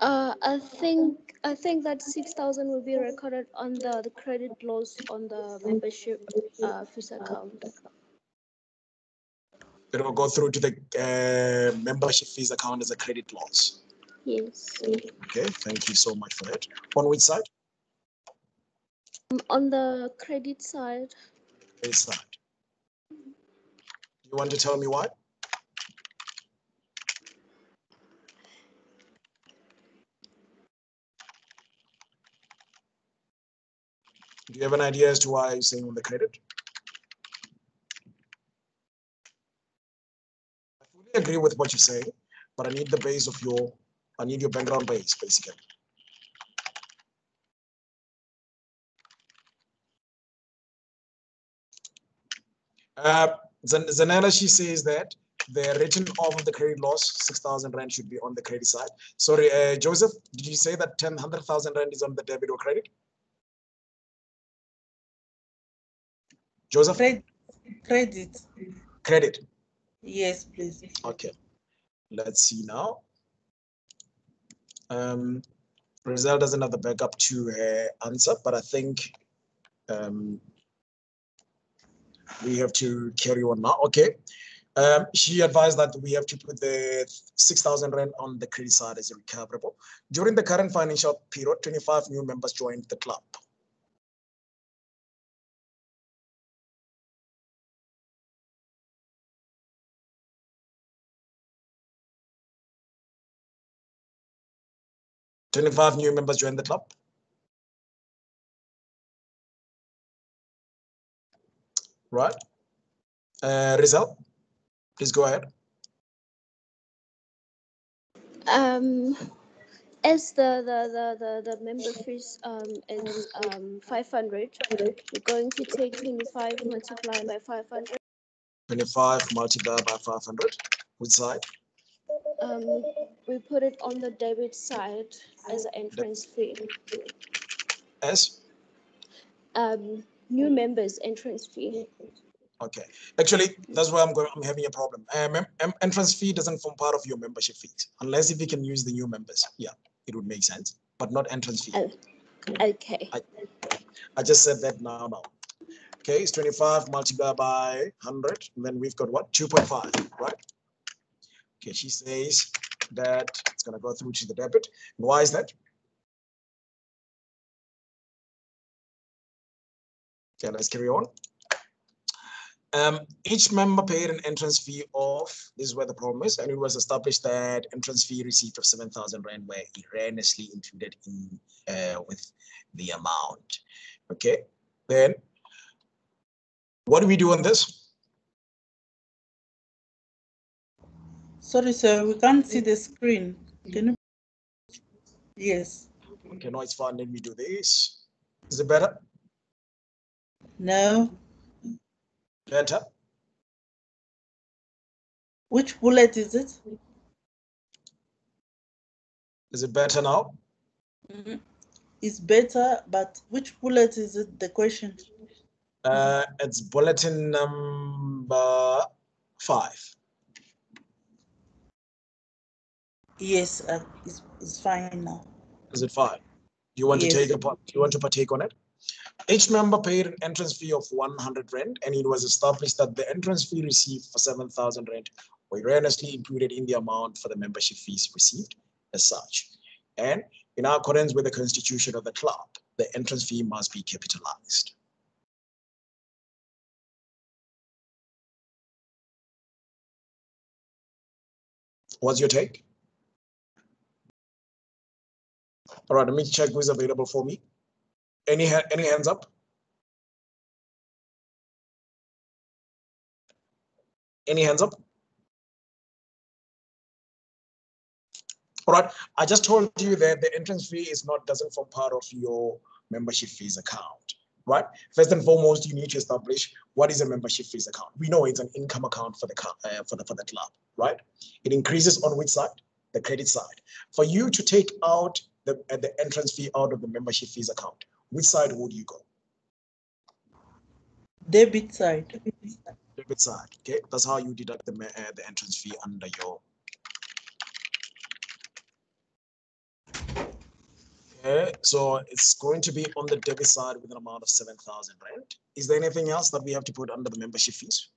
Uh, I think I think that six thousand will be recorded on the, the credit loss on the membership uh, fees account. It will go through to the uh, membership fees account as a credit loss. Yes. Okay, thank you so much for that. On which side? Um, On the credit side, This side. You want to tell me why? Do you have an idea as to why you're saying on the credit? I fully agree with what you're saying, but I need the base of your, I need your background base, basically. Uh, Zanele, she says that the written off of the credit loss, six thousand rand should be on the credit side. Sorry, uh, Joseph, did you say that ten hundred thousand rand is on the debit or credit? Joseph, Credit, credit. credit. Yes, please. Okay, let's see now. Um, Brazil doesn't have the backup to her answer, but I think um, we have to carry on now. Okay. Um, she advised that we have to put the 6,000 rand on the credit side as recoverable. During the current financial period, 25 new members joined the club. Twenty-five new members joined the club. Right. Uh, Rizal, please go ahead. um, as the the the the, the member fees um is um five hundred, we're going to take twenty five multiplied by five hundred. 25 multiplied by 500. Which side? Um, we put it on the debit side as an entrance fee. S? Um, new members entrance fee. Okay. Actually, that's where I'm going. I'm having a problem. Um, entrance fee doesn't form part of your membership fees, unless if you can use the new members. Yeah, it would make sense, but not entrance fee. Oh, Okay. I just said that now. Now. Okay, it's 25 multiplied by 100. And then we've got what? 2.5, right? Okay, she says that it's going to go through to the debit. Why is that? Okay, let's carry on. Um, each member paid an entrance fee of, this is where the problem is, and it was established that entrance fee receipt of 7,000 Rand were erroneously included in uh, with the amount. Okay, then what do we do on this? Sorry, sir, we can't see the screen. Can you? Yes. Okay, no, it's fine. Let me do this. Is it better? No. Better? Which bullet is it? Is it better now? Mhm. It's better, but which bullet is it? The question. Uh, it's bulletin number five. Yes, uh, it's, it's fine now. Is it fine? Do you want Yes. to take a part? Do you want to partake on it? Each member paid an entrance fee of 100 rand, and it was established that the entrance fee received for 7,000 rand were erroneously included in the amount for the membership fees received as such. And in accordance with the constitution of the club, the entrance fee must be capitalized. What's your take? All right, let me check who's available for me. Any, any hands up? Any hands up? All right, I just told you that the entrance fee is not, doesn't form part of your membership fees account, right? First and foremost, you need to establish what is a membership fees account. We know it's an income account for the, uh, for the, for the club, right? It increases on which side? The credit side. For you to take out the, uh, the entrance fee out of the membership fees account, which side would you go? Debit side. Debit side, okay? That's how you deduct the, uh, the entrance fee under your Okay, so it's going to be on the debit side with an amount of 7,000 rand. Is there anything else that we have to put under the membership fees?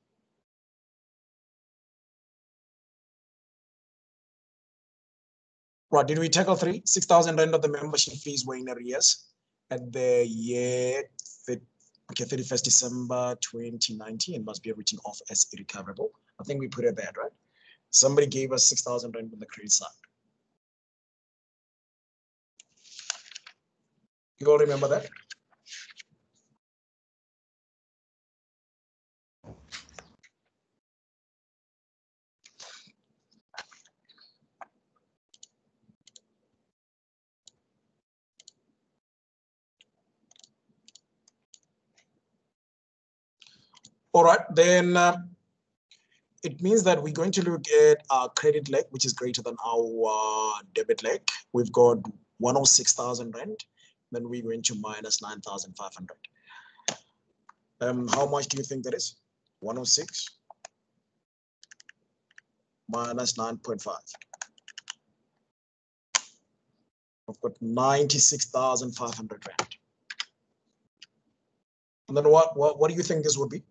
Right, did we tackle three? 6,000 rand of the membership fees were in arrears at the year, okay, 31st December 2019 and must be written off as irrecoverable. I think we put it there, right? Somebody gave us 6,000 rand on the credit side. You all remember that? All right, then uh, it means that we're going to look at our credit leg, which is greater than our uh, debit leg. We've got 106,000 rand, then we're going to minus 9,500. Um, how much do you think that is? 106 minus 9.5. We've got 96,500 rand. And then what, what, what do you think this would be?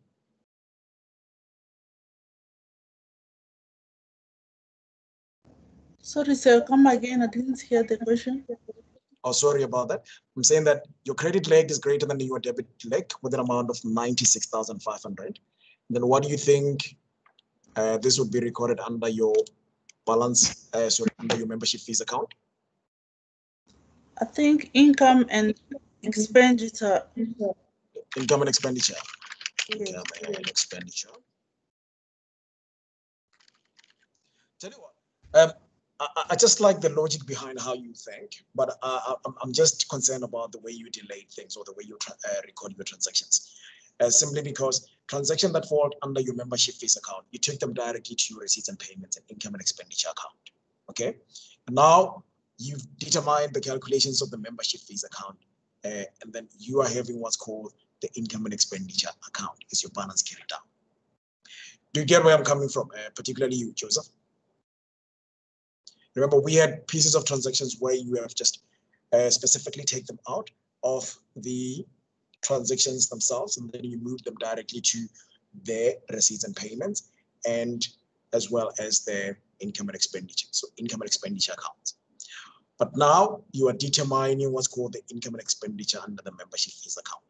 Sorry, sir, come again. I didn't hear the question. Oh, sorry about that. I'm saying that your credit leg is greater than your debit leg with an amount of 96,500. Then what do you think uh, this would be recorded under your balance, uh, sorry, under your membership fees account? I think income and expenditure. Income and expenditure. Income and expenditure. Tell you what, um, I, I- just like the logic behind how you think, but I- I'm, I'm just concerned about the way you delay things or the way you uh, record your transactions. Uh, simply because transactions that fall under your membership fees account, you take them directly to your receipts and payments and income and expenditure account. Okay. Now you've determined the calculations of the membership fees account, uh, and then you are having what's called the income and expenditure account as your balance carried down. Do you get where I'm coming from, uh, particularly you, Joseph? Remember, we had pieces of transactions where you have just uh, specifically take them out of the transactions themselves, and then you move them directly to their receipts and payments, and as well as their income and expenditure. So income and expenditure accounts. But now you are determining what's called the income and expenditure under the membership fees account.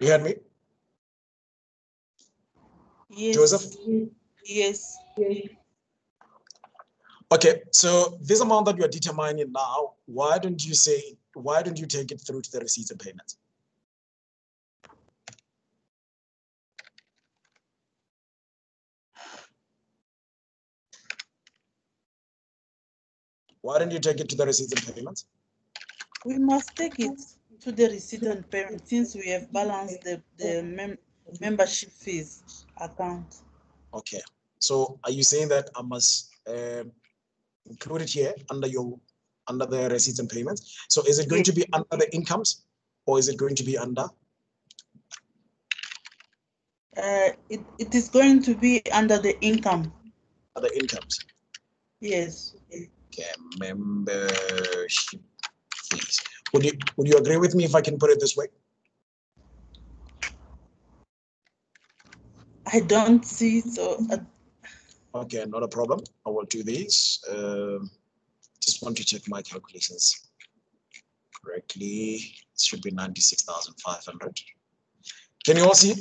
You heard me? Yes. Joseph? Yes. Okay, so this amount that you are determining now, why don't you say, why don't you take it through to the receipts and payments? Why don't you take it to the receipts and payments? We must take it to the receipt and payment since we have balanced the, the mem- membership fees account. Okay, so are you saying that I must um, include it here under your, under the receipts and payments? So is it going to be under the incomes or is it going to be under? Uh, it, it is going to be under the income. Other incomes? Yes. Okay, membership fees. Would you, would you agree with me if I can put it this way? I don't see so. uh, Okay, not a problem. I will do this. Um, just want to check my calculations correctly. It should be ninety-six thousand five hundred. Can you all see?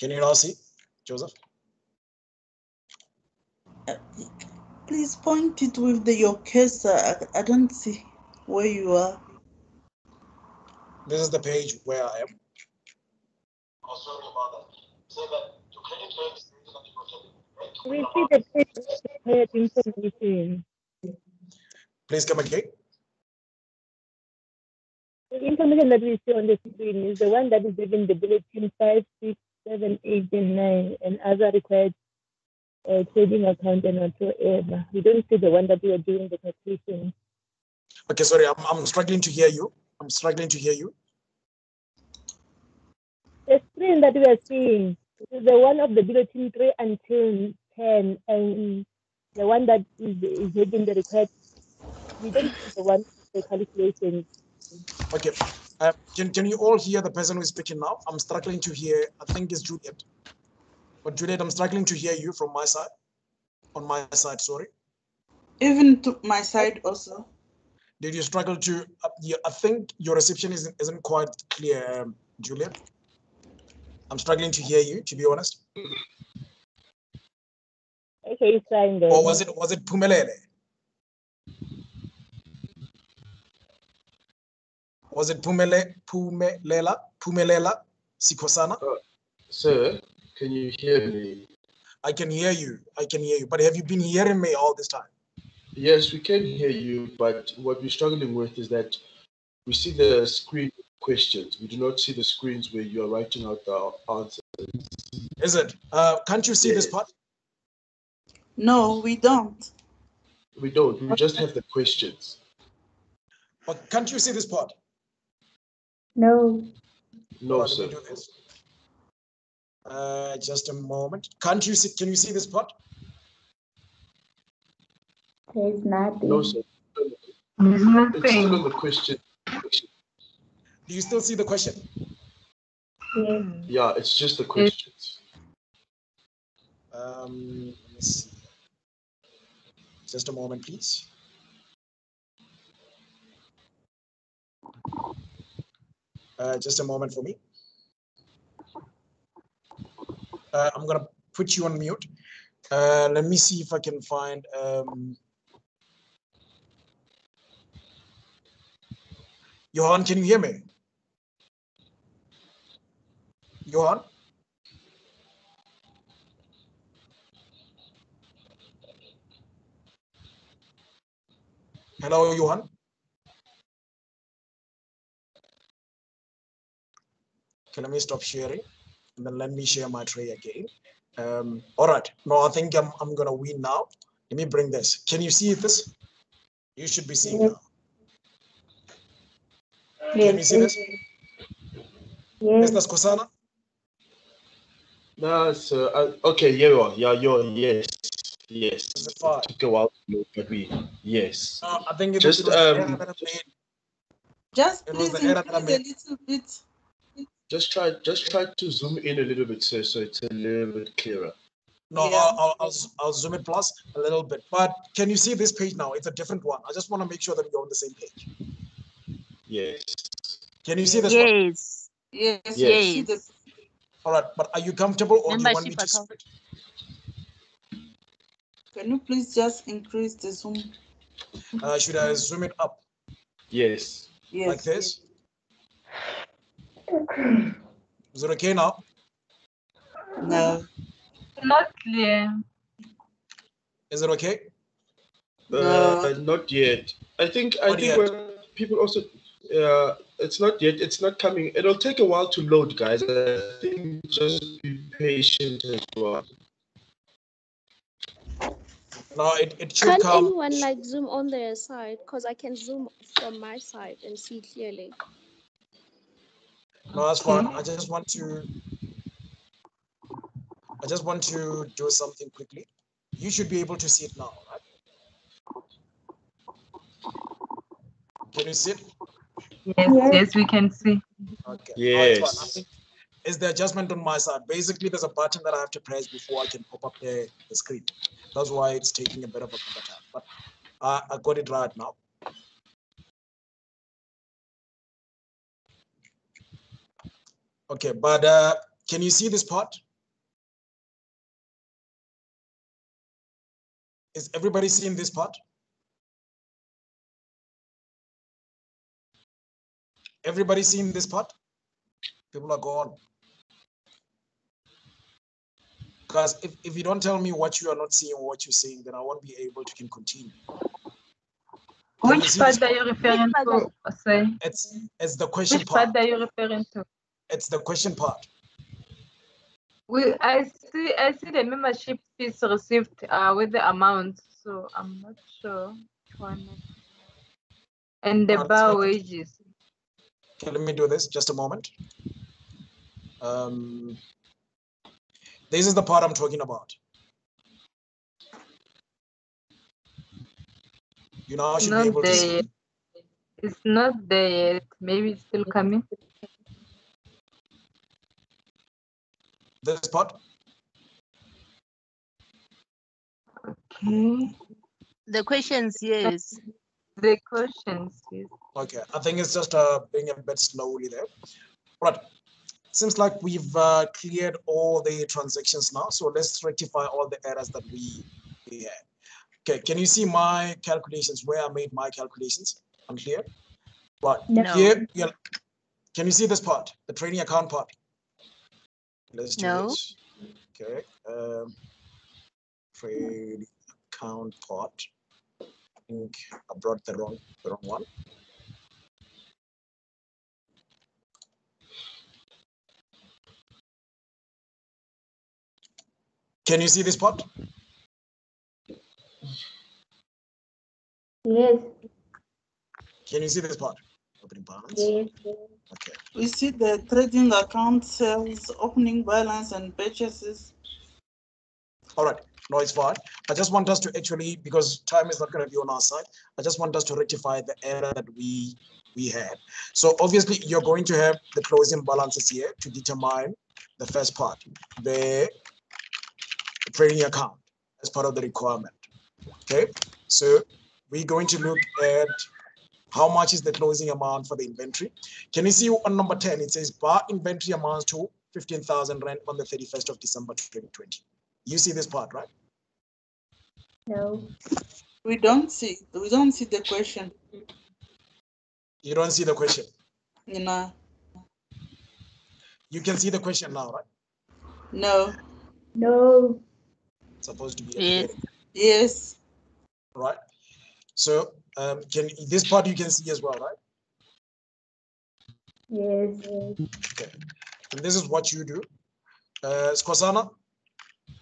Can you all see, Joseph? Please point it with the, your cursor. I, I don't see where you are. This is the page where I am. Oh, sorry about that. Say that your credit leg is greater than your debit, right? We see the page information. Please come again. The information that we see on the screen is the one that is given the bulletin five, six, seven, eight, and nine, and other required uh, trading account and whatsoever. We don't see the one that we are doing the calculation. Okay, sorry, I'm, I'm struggling to hear you. I'm struggling to hear you. The screen that we are seeing is the one of the bulletin 3 until 10, and the one that is, is having the request. We don't see the one the calculation. Okay. Uh, can, can you all hear the person who is speaking now? I'm struggling to hear, I think it's Juliet. But Juliet, I'm struggling to hear you from my side. On my side, sorry. Even to my side also. Did you struggle to, uh, you, I think your reception isn't, isn't quite clear, um, Juliet. I'm struggling to hear you, to be honest. Okay, it's fine then. Or was it, was it Pumelele? Was it Pumele, Pumelela, Pumelela, Sikosana? Sir, can you hear me? I can hear you. I can hear you. But have you been hearing me all this time? Yes, we can hear you, but what we're struggling with is that we see the screen questions. We do not see the screens where you are writing out the answers. Is it? Uh, can't you see this part? No, we don't. We don't. We just have the questions. But can't you see this part? No. No, sir. Let me do this. Uh, just a moment. Can't you see? Can you see this part? There's nothing. No, sir. There's It's still nothing. the question. Do you still see the question? Yes. Yeah, it's just the questions. Um, let me see. Just a moment, please. Uh, just a moment for me. Uh, I'm gonna put you on mute. Uh, let me see if I can find. Um, Johan, can you hear me? Johan? Hello, Johan. Okay, let me stop sharing and then let me share my tray again. Um, all right. No, I think I'm, I'm going to win now. Let me bring this. Can you see this? You should be seeing now. Can you see this? Yes. Mr. Skosana? No, sir. Uh, okay, yeah, you are. Yeah, you're. Yes, yes. It? Took a while to but we. Yes. Uh, I think it, Just, it was the error um, that I made. Just It was please the error that I increase a little bit. Just try. Just try to zoom in a little bit, sir, so it's a little bit clearer. No, Yeah. I'll, I'll, I'll, z- I'll zoom it plus a little bit. But can you see this page now? It's a different one. I just want to make sure that we're on the same page. Yes. Can you see this one? Yes. Yes. Yes. you All right, but are you comfortable or do you want me to split? Can you please just increase the zoom? Uh, should I zoom it up Yes. Yes. like this? Is it okay now? No. Not clear. Is it okay? Uh, not yet. I think. I Not think yet. when people also. Uh, it's not yet. It's not coming. It'll take a while to load, guys. I think just be patient as well. No, it, it should Can come. anyone like zoom on their side? Because I can zoom from my side and see clearly. No, that's fine. I just want to. I just want to do something quickly. You should be able to see it now, right? Can you see it? Yes, yes, we can see. Okay. No, it's fine. I Yes. think It's the adjustment on my side. Basically, there's a button that I have to press before I can pop up the, the screen. That's why it's taking a bit of a longer time. But I, I got it right now. Okay, but uh, can you see this part? Is everybody seeing this part? Everybody seeing this part? People are gone. Because if, if you don't tell me what you are not seeing what you're seeing, then I won't be able to can continue. Which part are you referring to? Say, It's it's the question which part. part are you referring to? It's the question part. We, I see, I see the membership fees received uh, with the amount, so I'm not sure. one. And the bar wages. Okay, let me do this, just a moment. Um, this is the part I'm talking about. You now should Not be able to see. It's not there yet. Maybe it's still coming. This part. Okay. The questions, yes. The questions, yes. Okay, I think it's just uh, being a bit slowly there. Right. Seems like we've uh, cleared all the transactions now. So let's rectify all the errors that we, we had. Okay, can you see my calculations, where I made my calculations? Unclear? Right, No. here, yeah. Can you see this part, the trading account part? Let's do No. this. Okay, um, trading account part. I think I brought the wrong, the wrong one. Can you see this part? Yes, Can you see this part? Opening balance. Okay. We see the trading account sales, opening balance and purchases. All right. No, it's fine. I just want us to actually, because time is not going to be on our side, I just want us to rectify the error that we we had. So obviously, you're going to have the closing balances here to determine the first part, the trading account as part of the requirement. Okay. So we're going to look at how much is the closing amount for the inventory. Can you see on number 10, it says bar inventory amounts to 15,000 rand on the 31st of December 2020. You see this part, right? No. We don't see, we don't see the question, You don't see the question. you know, You can see the question now, right? no, No. It's supposed to be Yes. yes, right? So um, can this part you can see as well, right? Yes. Okay. And this is what you do. Uh, Skosana,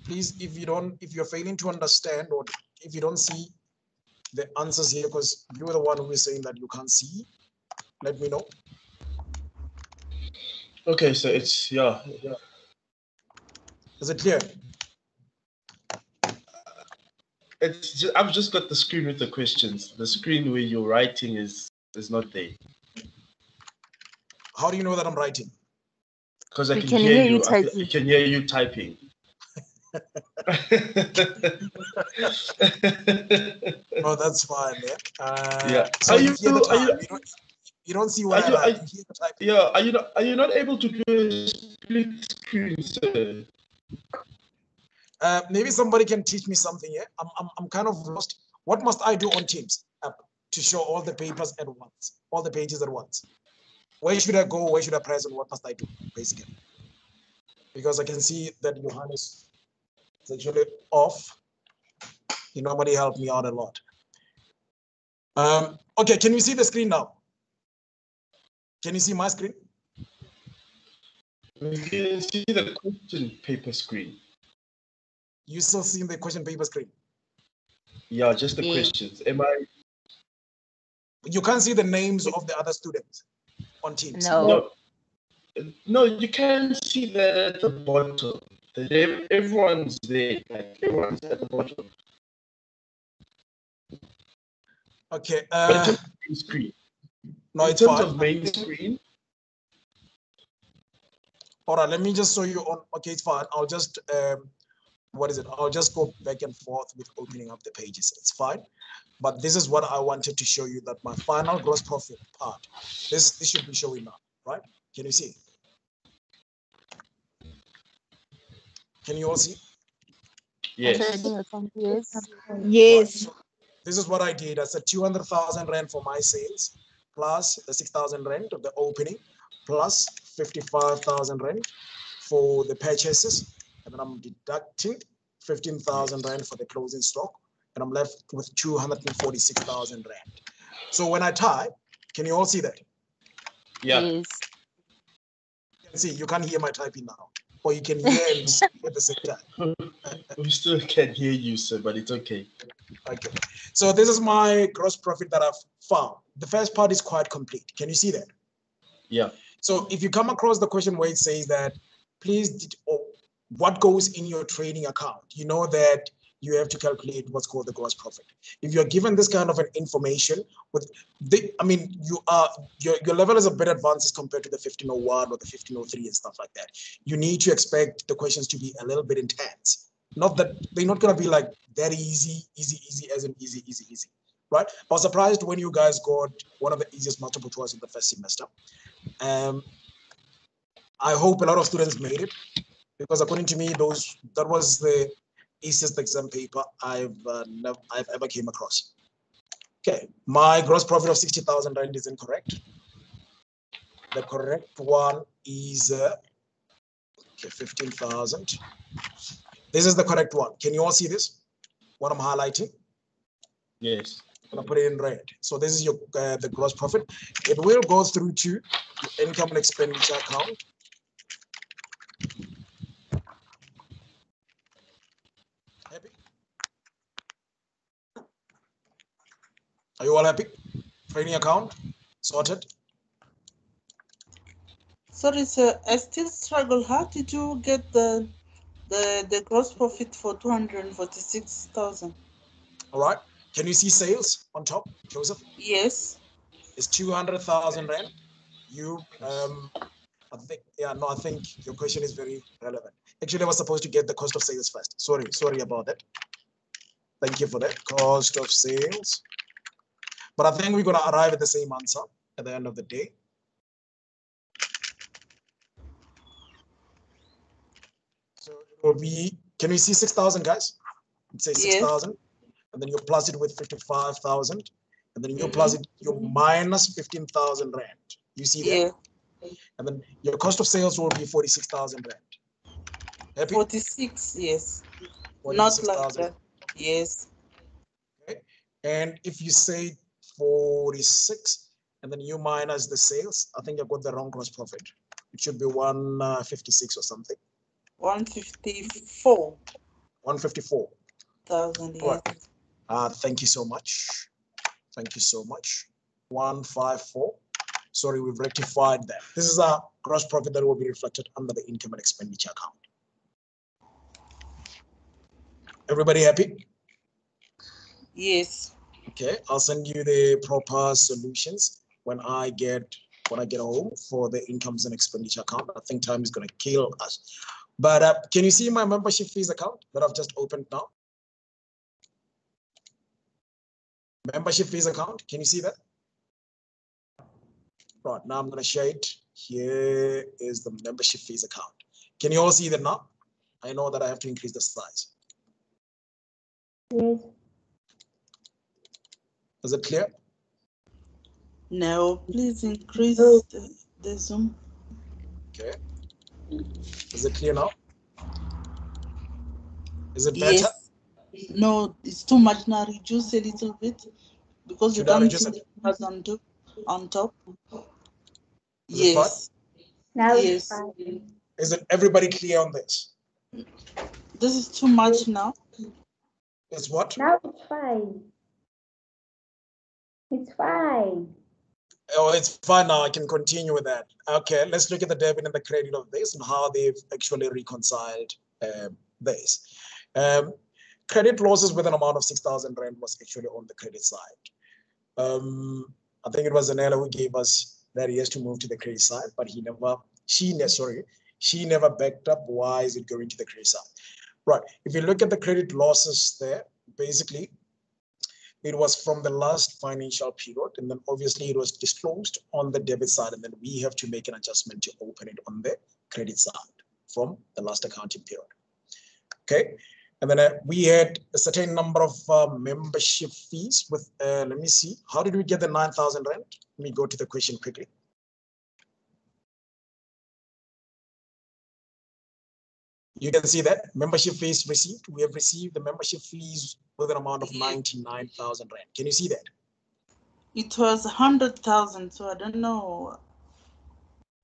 please, if you don't, if you're failing to understand or if you don't see the answers here, because you're the one who is saying that you can't see, let me know. Okay, so it's yeah. Is it clear? It's just, I've just got the screen with the questions. The screen where you're writing is is not there How do you know that I'm writing? because I We can, can hear, hear you. you I can, typing. I can hear you typing. No, that's fine. Yeah. Uh, Yeah. So Are you, you- hear are you- You, don't, you don't see what Are I you- write. are- You hear the type. yeah, are you not are you not able to do a split screen, sir? Uh, maybe somebody can teach me something here. I'm, I'm, I'm kind of lost. What must I do on Teams app to show all the papers at once, all the pages at once? Where should I go? Where should I press? And what must I do, basically? Because I can see that Johannes is actually off. He normally helped me out a lot. Um, okay, can you see the screen now? Can you see my screen? We can see the question paper screen. You still seeing the question paper screen? Yeah, just the Yeah. questions. Am I You can't see the names of the other students on Teams. No. no? No, you can see that at the bottom. Everyone's there. Like everyone's at the bottom. Okay. But in Uh, terms of main screen, no, in it's terms fine. of main screen, All right, let me just show you on. Okay, it's fine. I'll just um, what is it? I'll just go back and forth with opening up the pages. It's fine. But this is what I wanted to show you that my final gross profit part. This this should be showing now, right? Can you see? Can you all see? yes. Trading account, yes. Yes. This is what I did. I said 200,000 rand for my sales, plus the 6,000 rand of the opening, plus 55,000 rand for the purchases. And then I'm deducting 15,000 rand for the closing stock. And I'm left with 246,000 rand. So when I type, can you all see that? Yeah. Yes. You can see, you can't hear my typing now. or you can hear and speak at the same time? We still can't hear you, sir, but it's okay. Okay. So this is my gross profit that I've found. The first part is quite complete. Can you see that? Yeah. So if you come across the question where it says that, please, det- or what goes in your trading account, you know that you have to calculate what's called the gross profit. If you're given this kind of an information with the, I mean, you are, your, your level is a bit advanced as compared to the 1501 or the 1503 and stuff like that. You need to expect the questions to be a little bit intense. Not that they're not going to be like very easy, easy, easy, as in easy, easy, easy right? I was surprised when you guys got one of the easiest multiple choice in the first semester. Um, I hope a lot of students made it because according to me, those that was the easiest exam paper I've uh, never, I've ever came across. Okay, my gross profit of sixty thousand rand is incorrect. The correct one is uh, okay, fifteen thousand. This is the correct one. Can you all see this? What I'm highlighting? Yes. I'm gonna put it in red. So this is your uh, the gross profit. It will go through to your income and expenditure account. Are you all happy? Trading account sorted. Sorry, sir, I still struggle. How did you get the the the gross profit for two hundred and forty six thousand? All right. Can you see sales on top, Joseph? Yes. It's two hundred thousand rand. You um, I think yeah no I think your question is very relevant. Actually, I was supposed to get the cost of sales first. Sorry, sorry about that. Thank you for that cost of sales. But I think we're gonna arrive at the same answer at the end of the day. So it will be. Can we see six thousand guys? It says Yes. six thousand, and then you plus it with fifty-five thousand, and then you mm-hmm. plus it you minus fifteen thousand rand. You see that? Yeah. And then your cost of sales will be forty-six thousand rand. Happy? Forty six, yes. Not like 46,000. that. Yes. And if you say forty-six, and then you minus the sales, I think I got the wrong gross profit. It should be one uh, or something, One fifty four one fifty-four. thousand, Right. yes. Uh, thank you so much. Thank you so much. One five four. Sorry, we've rectified that. This is our gross profit that will be reflected under the income and expenditure account. Everybody happy? Yes. Okay, I'll send you the proper solutions when I get when I get home for the incomes and expenditure account. I think time is gonna kill us. But uh, can you see my membership fees account that I've just opened now? Membership fees account, can you see that? Right, now I'm gonna share it. Here is the membership fees account. Can you all see that now? I know that I have to increase the size. Yes. Is it clear? No, please increase the, the Zoom. Okay. Is it clear now? Is it better? Yes. No, it's too much now. Reduce a little bit because you Should I don't reduce see it? the numbers on top. On top. Is it? Yes. Now it's Yes. fine. Is it everybody clear on this? This is too much now. It's what? Now it's fine. It's fine. Oh, it's fine now. I can continue with that. Okay, let's look at the debit and the credit of this and how they've actually reconciled um, this. Um, credit losses with an amount of 6,000 Rand was actually on the credit side. Um, I think it was Zanele who gave us that he has to move to the credit side, but he never, she, ne- sorry, she never backed up why is it going to the credit side. Right, if you look at the credit losses there, basically, it was from the last financial period, and then obviously it was disclosed on the debit side, and then we have to make an adjustment to open it on the credit side from the last accounting period. Okay, and then uh, we had a certain number of uh, membership fees with, uh, let me see, how did we get the 9,000 rand? Let me go to the question quickly. You can see that membership fees received. We have received the membership fees with an amount of 99,000 rand. Can you see that? It was a hundred thousand, so I don't know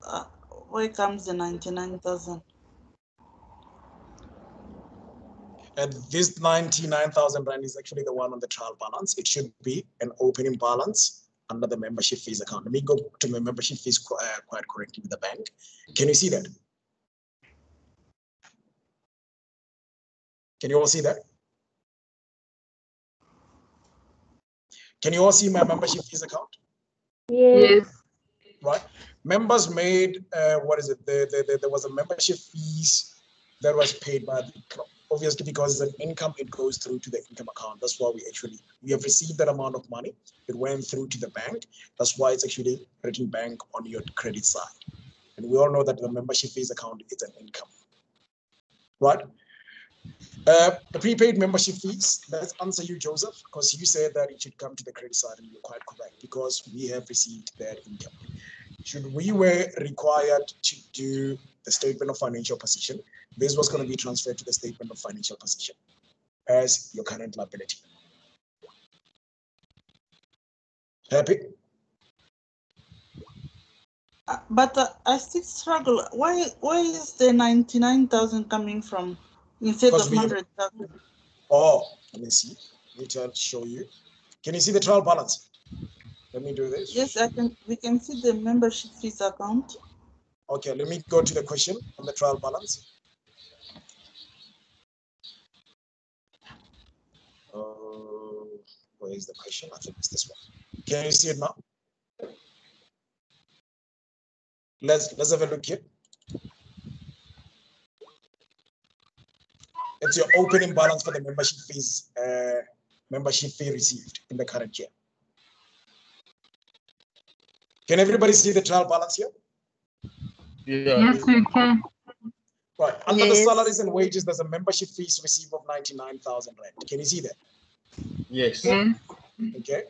uh, where comes the ninety nine thousand. And this 99,000 Rand is actually the one on the trial balance. It should be an opening balance under the membership fees account. Let me go to my membership fees uh, quite correctly with the bank. Can you see that? Can you all see that? Can you all see my membership fees account? Yes. Right? Members made, uh, what is it? There, there, there, there was a membership fees that was paid by the club. Obviously, because it's an income, it goes through to the income account. That's why we actually, we have received that amount of money. It went through to the bank. That's why it's actually written bank on your credit side. And we all know that the membership fees account is an income, right? Uh, the prepaid membership fees, let's answer you, Joseph, because you said that it should come to the credit side and you're quite correct because we have received that income. Should we were required to do the statement of financial position, this was going to be transferred to the statement of financial position as your current liability. Happy? Uh, But uh, I still struggle. Why why is the ninety-nine thousand coming from instead Because of we- hundred thousand? Oh, let me see. Let me show you. Can you see the trial balance? Let me do this. Yes, I can. We can see the membership fees account. Okay, let me go to the question on the trial balance. Uh, where is the question? I think it's this one. Can you see it now? Let's let's have a look here. It's your opening balance for the membership fees, uh, membership fee received in the current year. Can everybody see the trial balance here? Yeah. Yes, we can. Right, under the salaries and wages, there's a membership fees received of ninety-nine thousand rand. Can you see that? Yes. Yes. Okay,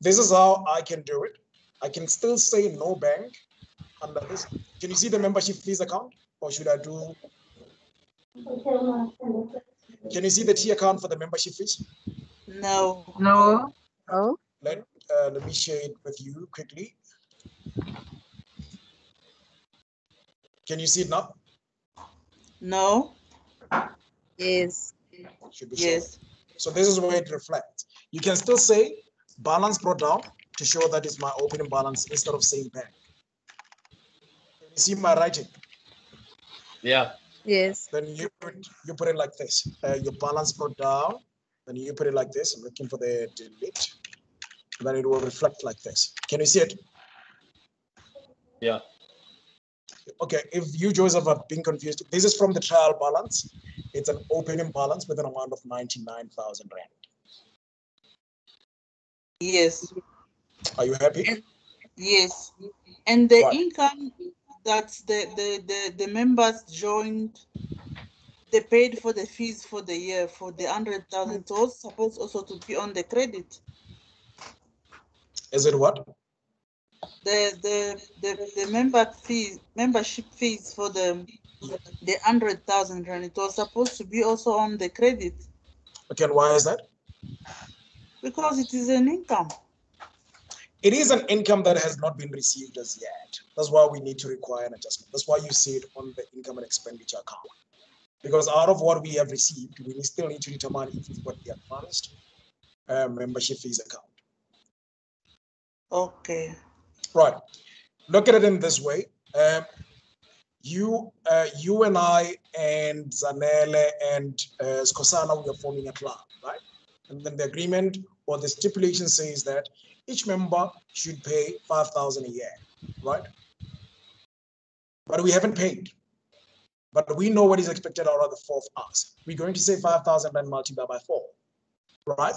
this is how I can do it. I can still say no bank under this. Can you see the membership fees account? Or should I do, can you see the T account for the membership fees? No. No. Oh, Let, uh, let me share it with you quickly. Can you see it now? No. yes. Should be showing. Yes. So this is where it reflects. You can still say balance brought down to show that it's my opening balance instead of saying bank. Can you see my writing? Yeah. Yes. Then you put, you put it like this. Uh, your balance brought down. Then you put it like this. I'm looking for the delete. Then it will reflect like this. Can you see it? Yeah. Okay, if you, Joseph, have been confused, this is from the trial balance. It's an opening balance with an amount of 99,000 Rand. Yes. Are you happy? Yes. And the Right. income that the, the, the, the members joined, they paid for the fees for the year for the hundred thousand. Hmm. So it's supposed also to be on the credit. Is it what? The the the, the member fee membership fees for the the hundred thousand and it was supposed to be also on the credit Okay, and why is that? because it is an income. It is an income that has not been received as yet. That's why we need to require an adjustment. That's why you see it on the income and expenditure account. Because out of what we have received, we still need to determine if we've got the advanced uh, membership fees account. Okay. Right. Look at it in this way. Um, you, uh, you and I and Zanele and uh, Skosana, we are forming a club, right? And then the agreement or the stipulation says that each member should pay 5,000 a year, right? But we haven't paid. But we know what is expected out of the four of us. We're going to say 5,000 and multiply by four, right?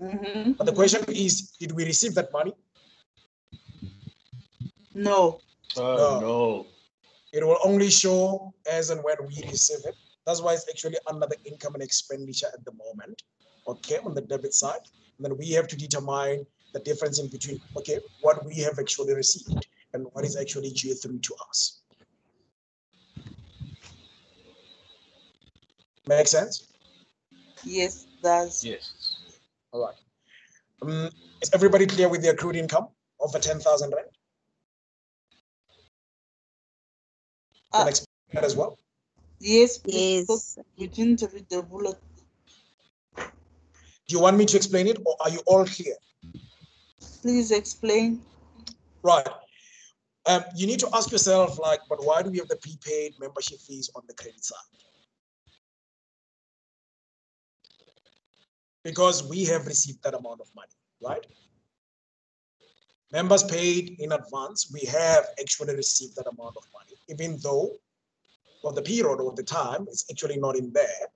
Mm-hmm. But the question is, did we receive that money? No. Oh, No. no. It will only show as and when we receive it. That's why it's actually under the income and expenditure at the moment, okay, on the debit side. And then we have to determine the difference in between, okay, what we have actually received and what is actually due through to us. Make sense? Yes, does. Yes. All right. Um, is everybody clear with the accrued income of the 10,000 rand? Uh, Can explain that as well? Yes, please, Yes. we didn't read the bullet. Do you want me to explain it or are you all clear? Please explain. Right. Um, you need to ask yourself, like, but why do we have the prepaid membership fees on the credit side? Because we have received that amount of money, right? Members paid in advance, we have actually received that amount of money, even though for the period or the time, it's actually not in there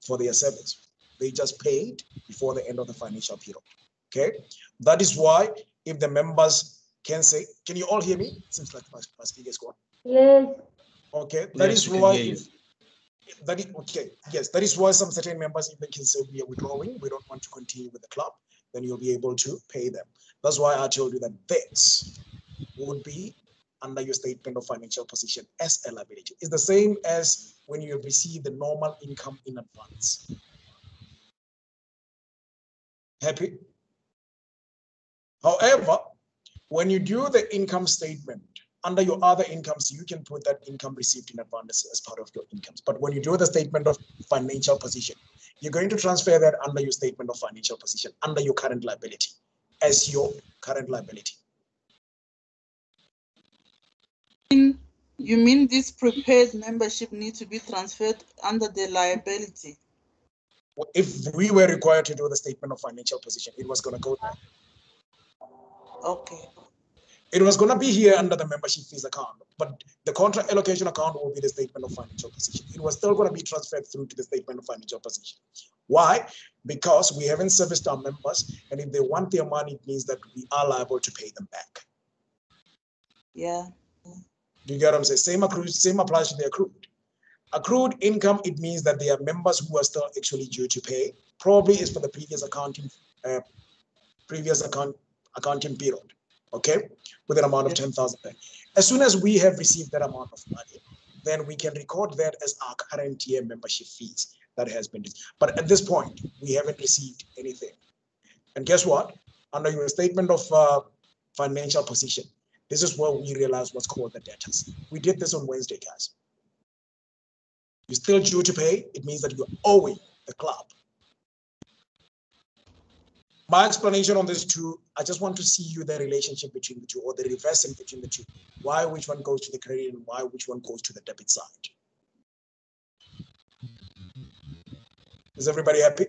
for their service. They just paid before the end of the financial period. Okay, that is why if the members can say, can you all hear me? Seems like my, my speaker is gone. Yes. Okay, that Yes, is why if that is okay. Yes, that is why some certain members even can say we are withdrawing. We don't want to continue with the club. Then you'll be able to pay them. That's why I told you that this would be under your statement of financial position as a liability. It's the same as when you receive the normal income in advance. Happy? However, when you do the income statement under your other incomes, you can put that income received in advance as part of your incomes. But when you do the statement of financial position, you're going to transfer that under your statement of financial position, under your current liability, as your current liability. You mean this prepaid membership need to be transferred under the liability? If we were required to do the statement of financial position, it was going to go there. Okay. It was going to be here under the membership fees account, but the contra allocation account will be the statement of financial position. It was still going to be transferred through to the statement of financial position. Why? Because we haven't serviced our members, and if they want their money, it means that we are liable to pay them back. Yeah. Do you get what I'm saying? Same accrued, same applies to the accrued. Accrued income, it means that there are members who are still actually due to pay. Probably is for the previous accounting, uh, previous account accounting period. Okay, with an amount of ten thousand. As soon as we have received that amount of money, then we can record that as our current year membership fees that has been. But at this point, we haven't received anything. And guess what? Under your statement of uh, financial position, this is where we realize what's called the debtors. We did this on Wednesday, guys. You're still due to pay. It means that you're owing the club. My explanation on this two, I just want to see you the relationship between the two or the reversing between the two. Why which one goes to the credit and why which one goes to the debit side. Is everybody happy?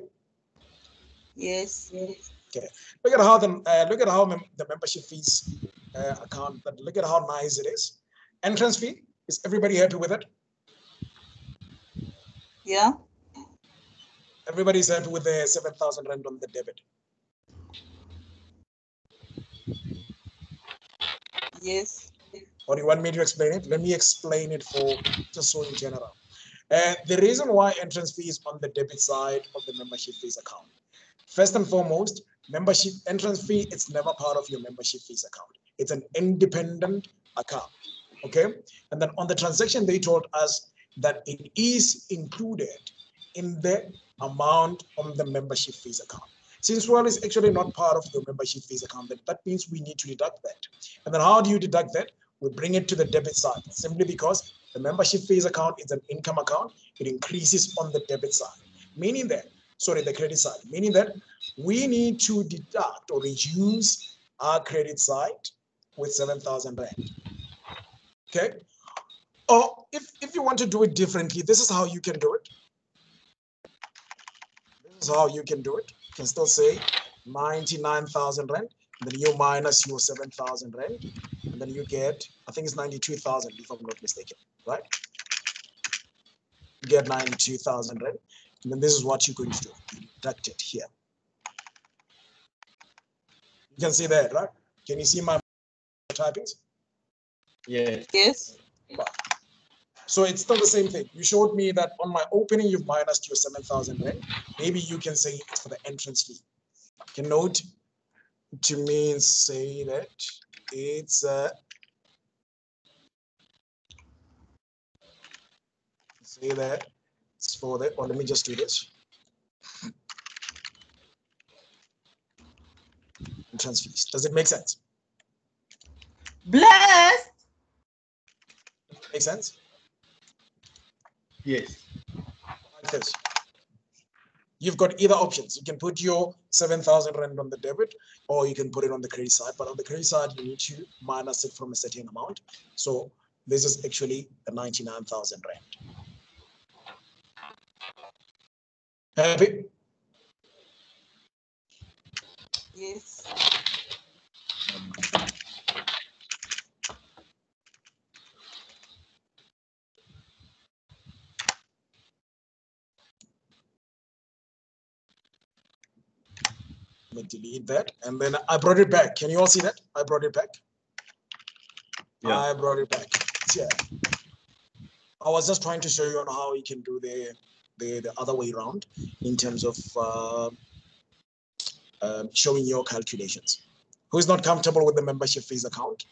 Yes. Okay. Look at how the uh, look at how mem- the membership fees uh, account. But look at how nice it is. Entrance fee. Is everybody happy with it? Yeah. Everybody's happy with the seven thousand rand on the debit. Yes. Or you want me to explain it? Let me explain it for just so in general. Uh, the reason why entrance fee is on the debit side of the membership fees account. First and foremost, membership entrance fee, it's never part of your membership fees account. It's an independent account. Okay. And then on the transaction, they told us that it is included in the amount on the membership fees account. Since well is actually not part of your membership fees account, then that means we need to deduct that. And then how do you deduct that? We bring it to the debit side simply because the membership fees account is an income account. It increases on the debit side, meaning that, sorry, the credit side, meaning that we need to deduct or reduce our credit side with 7,000 Rand. Okay. Or if, if you want to do it differently, this is how you can do it. This is how you can do it. You can still say 99,000 Rand, and then you minus your 7,000 Rand, and then you get, I think it's 92,000 if I'm not mistaken, right? You get 92,000 Rand, and then this is what you're going to do. You deduct it here. You can see that, right? Can you see my typings? Yes. Yes. So it's still the same thing. You showed me that on my opening, you've minused your 7,000 rand. Maybe you can say it's for the entrance fee. You can note to me and say that it's uh, say that it's for the, or let me just do this. Entrance fees. Does it make sense? Blessed. Make sense? Yes. You've got either options. You can put your 7,000 Rand on the debit or you can put it on the credit side. But on the credit side, you need to minus it from a certain amount. So this is actually the 99,000 Rand. Happy? Yes. Delete that. And then I brought it back. Can you all see that? I brought it back. Yeah. I brought it back. Yeah. I was just trying to show you on how you can do the the, the other way around in terms of uh, um, showing your calculations. Who's not comfortable with the membership fees account?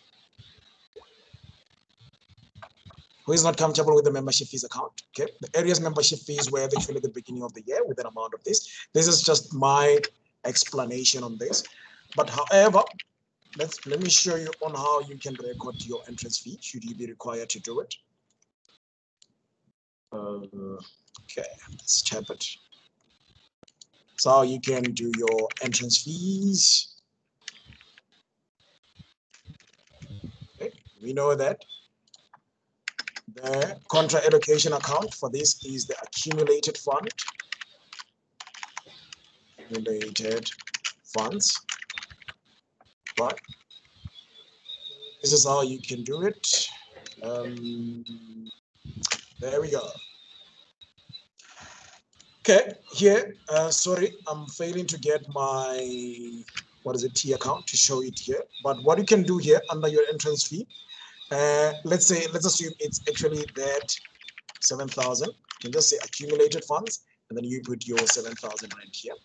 Who is not comfortable with the membership fees account? Okay, the areas membership fees were actually at the beginning of the year with an amount of this. This is just my explanation on this. But however, let's let me show you on how you can record your entrance fee should you be required to do it. Uh, okay, let's tap it. So you can do your entrance fees. We know that the contra allocation account for this is the accumulated fund. Accumulated funds. Right. This is how you can do it. Um, there we go. Okay, here, uh, sorry, I'm failing to get my, what is it, T account to show it here. But what you can do here under your entrance fee, uh, let's say, let's assume it's actually that 7,000. You can just say accumulated funds, and then you put your 7,000 right here.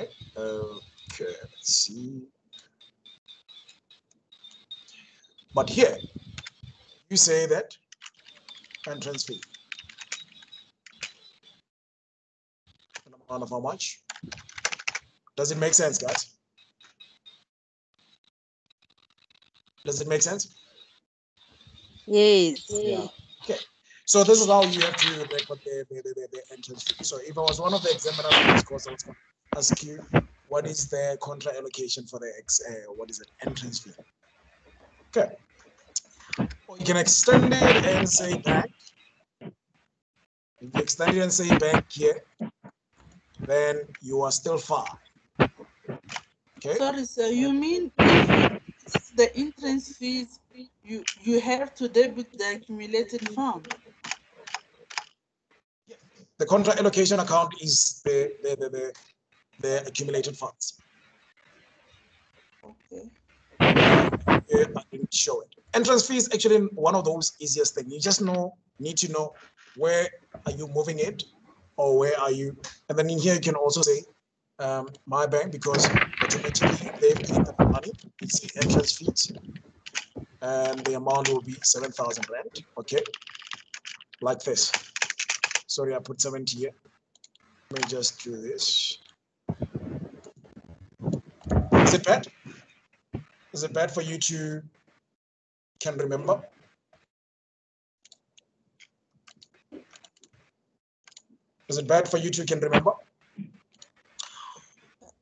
Okay, okay, let's see. But here, you say that entrance fee. An amount of how much? Does it make sense, guys? Does it make sense? Yes. Yeah. Okay. So this is how you have to record the, the, the, the entrance fee. So if I was one of the examiners for this course, I was going to ask you, what is the contra allocation for the ex, uh, what is it, entrance fee? Okay. Or you can extend it and say bank. If you extend it and say bank here, then you are still fine. Okay. Sorry, sir. You mean the entrance fees, you you have to debit the accumulated fund? The contra allocation account is the, the, the, the, the accumulated funds. Okay. I didn't show it. Entrance fee is actually one of those easiest things. You just know, need to know where are you moving it or where are you, and then in here you can also say um, my bank because automatically they've taken the money. It's the entrance fees, and the amount will be seven thousand rand. Okay, like this. Sorry, I put seventy here. Let me just do this. Is it bad? Is it bad for you to can remember? Is it bad for you to can remember?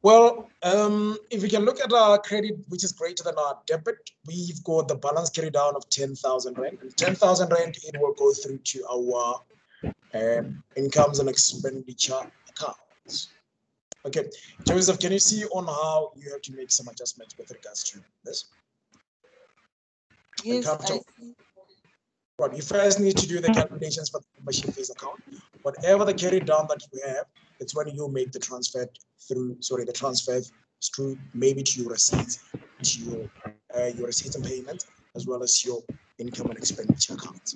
Well, um, if we can look at our credit, which is greater than our debit, we've got the balance carry down of 10,000 Rand. And 10,000 Rand, it will go through to our um, incomes and expenditure accounts. Okay, Joseph, can you see on how you have to make some adjustments with regards to this? Yes, I Capital. see. Right, you first need to do the calculations for the membership fees account. Whatever the carry down that you have, it's when you make the transfer through, sorry, the transfer through maybe to your receipts, to your, uh, your receipts and payment, as well as your income and expenditure account.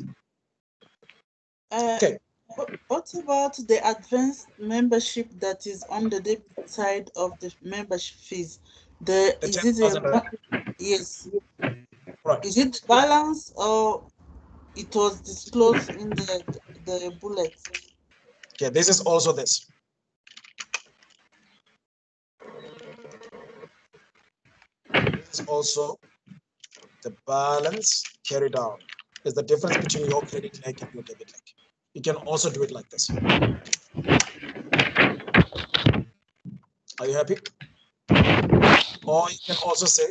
Uh, Okay. What, about the advanced membership that is on the debit side of the membership fees? The, The is it 10,000 a, yes, Right. is it balance or it was disclosed in the, the bullet? Okay, this is also this. This is also the balance carried out. is the difference between your credit leg and your debit leg. You can also do it like this. Are you happy? Or you can also say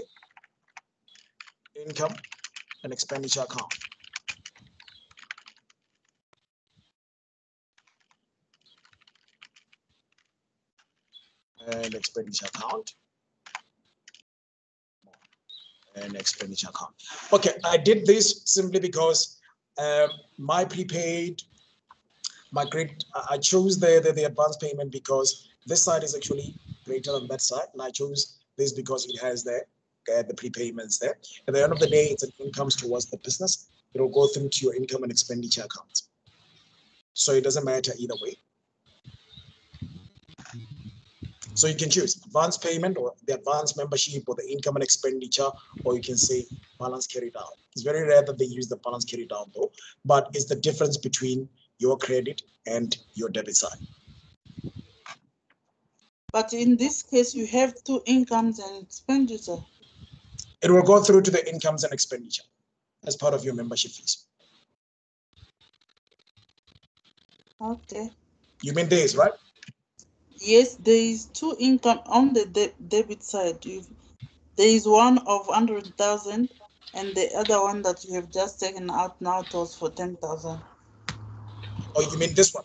income and expenditure account. And expenditure account. And expenditure account. Okay, I did this simply because um, my prepaid, my credit, I chose the, the, the advance payment because this side is actually greater than that side. And I chose this because it has the, uh, the prepayments there. At the end of the day, it's an income towards the business. It'll go through to your income and expenditure account. So it doesn't matter either way. So you can choose advance payment or the advance membership or the income and expenditure, or you can say balance carried out. It's very rare that they use the balance carried out though, but it's the difference between your credit and your debit side. But in this case, you have two incomes and expenditure. It will go through to the incomes and expenditure as part of your membership fees. Okay. You mean days, right? Yes, there is two income on the de debit side. You've, there is one of 100,000 and the other one that you have just taken out now was for 10,000. Oh, you mean this one?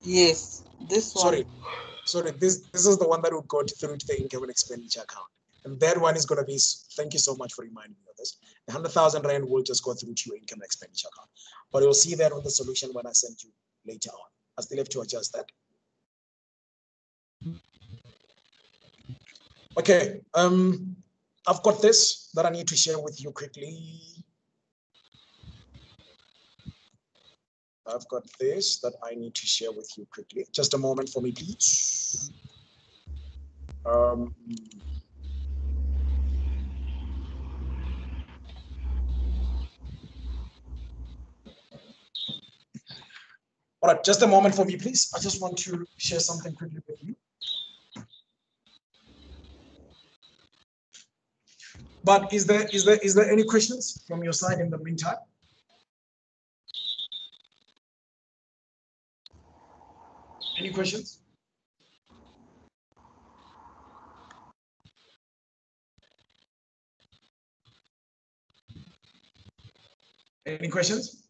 Yes, this one. Sorry, sorry. This this is the one that would go through to the income and expenditure account, and that one is going to be. Thank you so much for reminding me of this. The hundred thousand rand will just go through to your income and expenditure account, but you'll see that on the solution when I send you later on. I still have to adjust that. Okay. Um, I've got this that I need to share with you quickly. I've got this that I need to share with you quickly. Just a moment for me, please. Um, all right, just a moment for me, please. I just want to share something quickly with you. But is there is there is there any questions from your side in the meantime? Any questions? Any questions?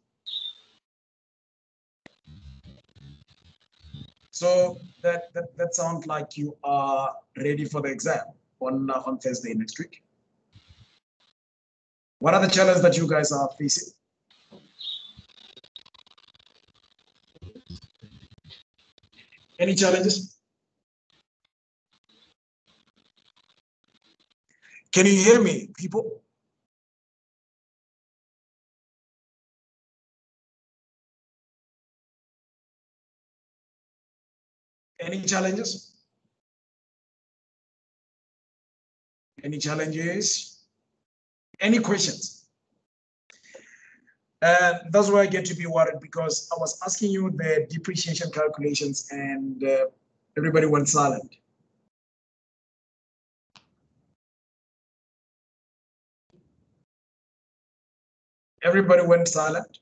So that that that sounds like you are ready for the exam on uh, on Thursday next week. What are the challenges that you guys are facing? Any challenges? Can you hear me, people? Any challenges? Any challenges? Any questions? And that's where I get to be worried because I was asking you the depreciation calculations and uh, everybody went silent. Everybody went silent.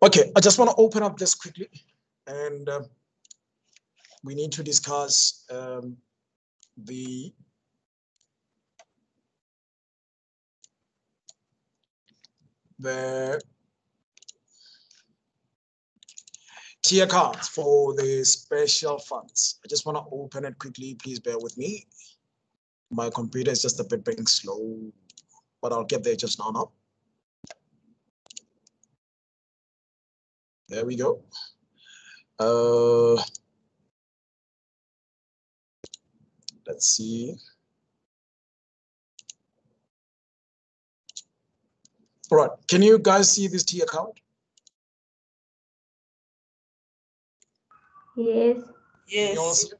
Okay, I just want to open up this quickly and uh, we need to discuss um, the the tier cards for the special funds. I just want to open it quickly. Please bear with me. My computer is just a bit being slow, but I'll get there just now. now. There we go. Uh, let's see. All right, can you guys see this T account? Yes. Yes.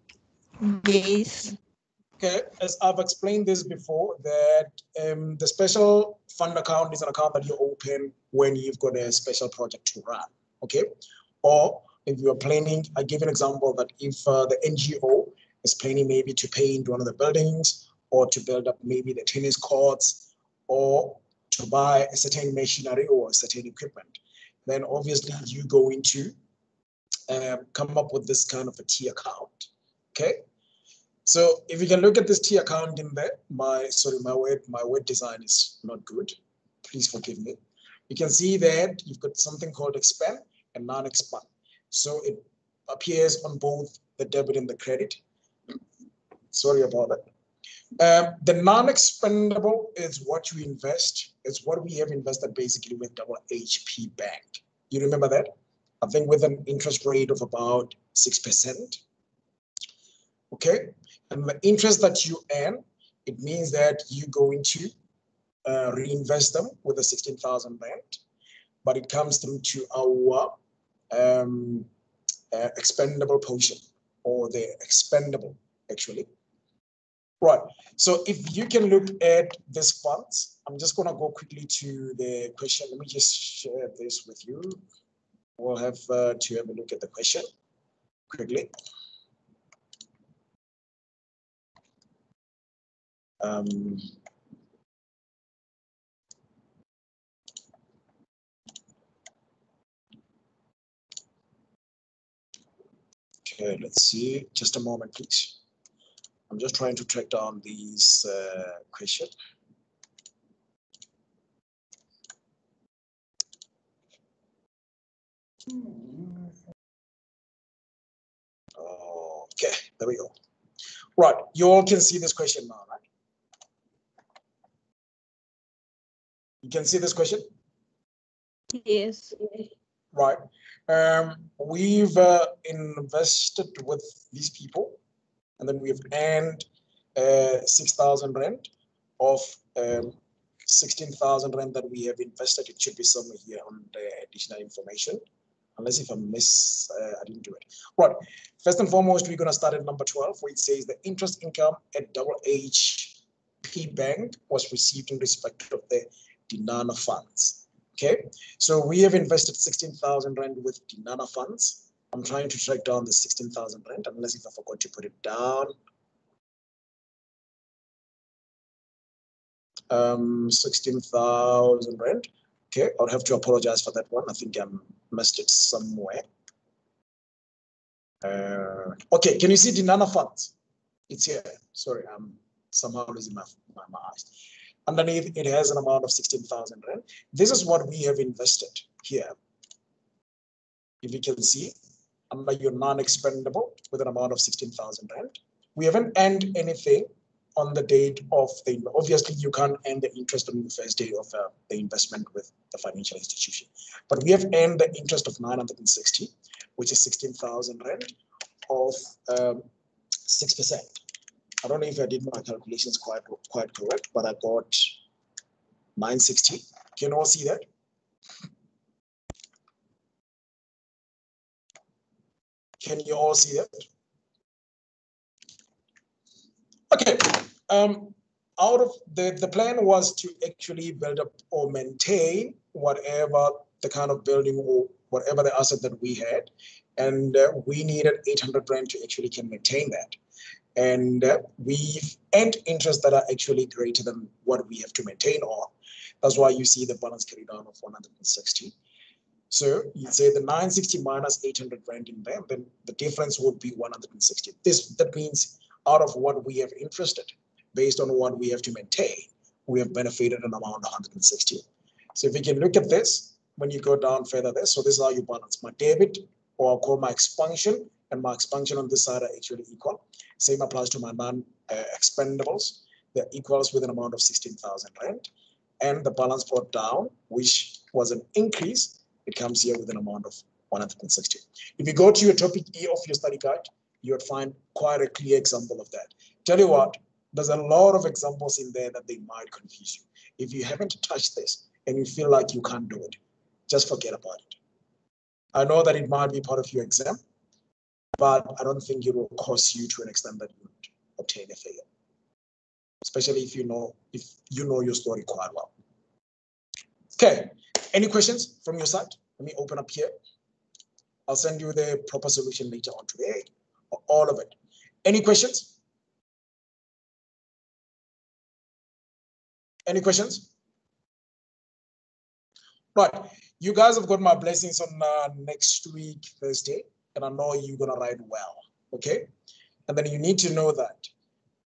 Yes. Okay, as I've explained this before, that um, the special fund account is an account that you open when you've got a special project to run, okay? Or if you're planning, I give an example that if uh, the NGO is planning maybe to paint one of the buildings or to build up maybe the tennis courts or to buy a certain machinery or a certain equipment, then obviously you go into um, come up with this kind of a T account. Okay. So if you can look at this T account in there, my sorry, my word, my word design is not good. Please forgive me. You can see that you've got something called expand and non-expand. So it appears on both the debit and the credit. Sorry about that. Um, the non-expendable is what you invest. It's what we have invested basically with double HP Bank. You remember that? I think with an interest rate of about 6%. Okay, and the interest that you earn, it means that you're going to uh, reinvest them with a 16,000 rand, but it comes through to our um, uh, expendable portion or the expendable actually. Right, so if you can look at this funds, I'm just gonna go quickly to the question. Let me just share this with you. We'll have uh, to have a look at the question quickly. Um, okay, let's see. Just a moment, please. I'm just trying to track down these uh, questions. Okay, there we go. Right, you all can see this question now, right? You can see this question? Yes. Right. Um, we've uh, invested with these people and then we've earned uh, 6,000 rand of um, 16,000 rand that we have invested. It should be somewhere here on the additional information, unless if I miss, uh, I didn't do it. Right. First and foremost, we're going to start at number 12, where it says the interest income at double HP Bank was received in respect of the Dinana funds. Okay, so we have invested 16,000 Rand with Dinana funds. I'm trying to track down the 16,000 Rand, unless if I forgot to put it down. Um, 16,000 Rand. Okay, I'll have to apologize for that one. I think I missed it somewhere. Uh, okay, can you see Dinana funds? It's here. Sorry, I'm somehow losing my, my, my eyes. Underneath, it has an amount of 16,000 Rand. This is what we have invested here. If you can see, under your non-expendable with an amount of 16,000 Rand. We haven't earned anything on the date of the, obviously you can't earn the interest on the first day of uh, the investment with the financial institution. But we have earned the interest of 960, which is 16,000 Rand of um, 6%. I don't know if I did my calculations quite quite correct, but I got 960. Can you all see that? Can you all see that? Okay. Um, out of the, the plan was to actually build up or maintain whatever the kind of building or whatever the asset that we had. And uh, we needed 800 rand to actually can maintain that and uh, we've earned interest that are actually greater than what we have to maintain or that's why you see the balance carried down of 160 so you say the 960 minus 800 rand in there then the difference would be 160 this that means out of what we have interested based on what we have to maintain we have benefited an amount of 160 so if you can look at this when you go down further there so this is how you balance my debit or I'll call my expansion and my expansion on this side are actually equal. Same applies to my non-expendables. They're equals with an amount of 16,000 rand. And the balance brought down, which was an increase, it comes here with an amount of 160. If you go to your topic E of your study guide, you would find quite a clear example of that. Tell you what, there's a lot of examples in there that they might confuse you. If you haven't touched this and you feel like you can't do it, just forget about it. I know that it might be part of your exam, but I don't think it will cost you to an extent that you would obtain a fail, especially if you know if you know your story quite well. Okay, any questions from your side? Let me open up here. I'll send you the proper solution later on today, all of it. Any questions? Any questions? Right, you guys have got my blessings on uh, next week, Thursday, and I know you're gonna ride well, okay? And then you need to know that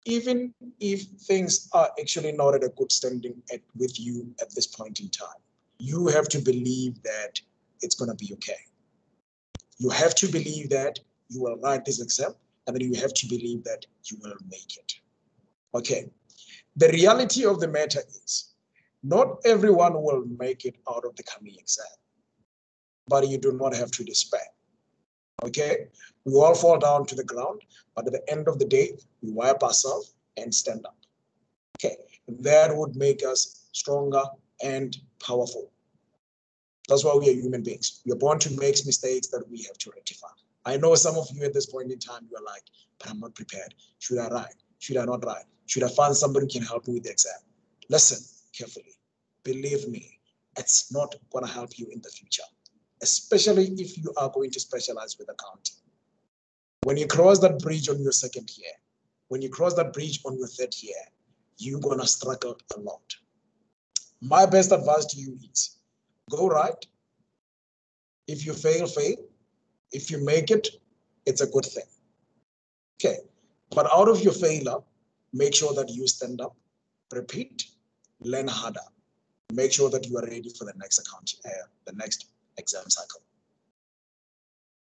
even if things are actually not at a good standing at, with you at this point in time, you have to believe that it's gonna be okay. You have to believe that you will write this exam, and then you have to believe that you will make it. Okay, the reality of the matter is not everyone will make it out of the coming exam, but you do not have to despair. Okay, we all fall down to the ground, but at the end of the day, we wipe ourselves and stand up. Okay, that would make us stronger and powerful. That's why we are human beings. We are born to make mistakes that we have to rectify. I know some of you at this point in time, you are like, but I'm not prepared. Should I write? Should I not write? Should I find somebody who can help me with the exam? Listen carefully. Believe me, it's not going to help you in the future, especially if you are going to specialize with accounting. When you cross that bridge on your second year, when you cross that bridge on your third year, you're going to struggle a lot. My best advice to you is go right. If you fail, fail. If you make it, it's a good thing. Okay. But out of your failure, make sure that you stand up, repeat, learn harder. Make sure that you are ready for the next account, uh, the next exam cycle.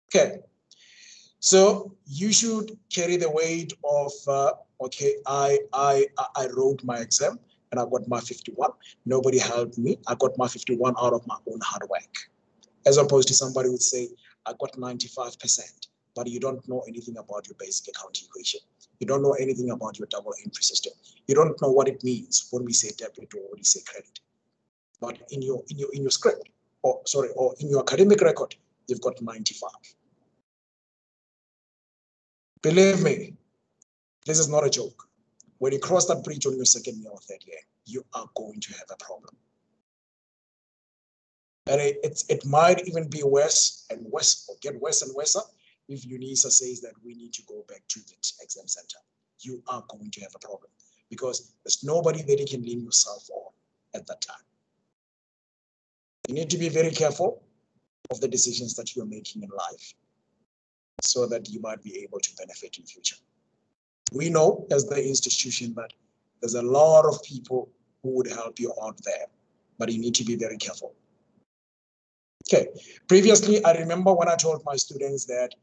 Okay, so you should carry the weight of uh, okay. I I I wrote my exam and I got my 51. Nobody helped me. I got my 51 out of my own hard work, as opposed to somebody would say I got 95 percent, but you don't know anything about your basic accounting equation. You don't know anything about your double entry system. You don't know what it means when we say debit or when we say credit. But in your in your in your script, or sorry, or in your academic record, you've got 95. Believe me, this is not a joke. When you cross that bridge on your second year or third year, you are going to have a problem. And it, it, it might even be worse and worse, or get worse and worse if UNISA says that we need to go back to the exam center, you are going to have a problem because there's nobody that you can lean yourself on at that time. You need to be very careful of the decisions that you're making in life so that you might be able to benefit in future. We know as the institution that there's a lot of people who would help you out there, but you need to be very careful. Okay, previously I remember when I told my students that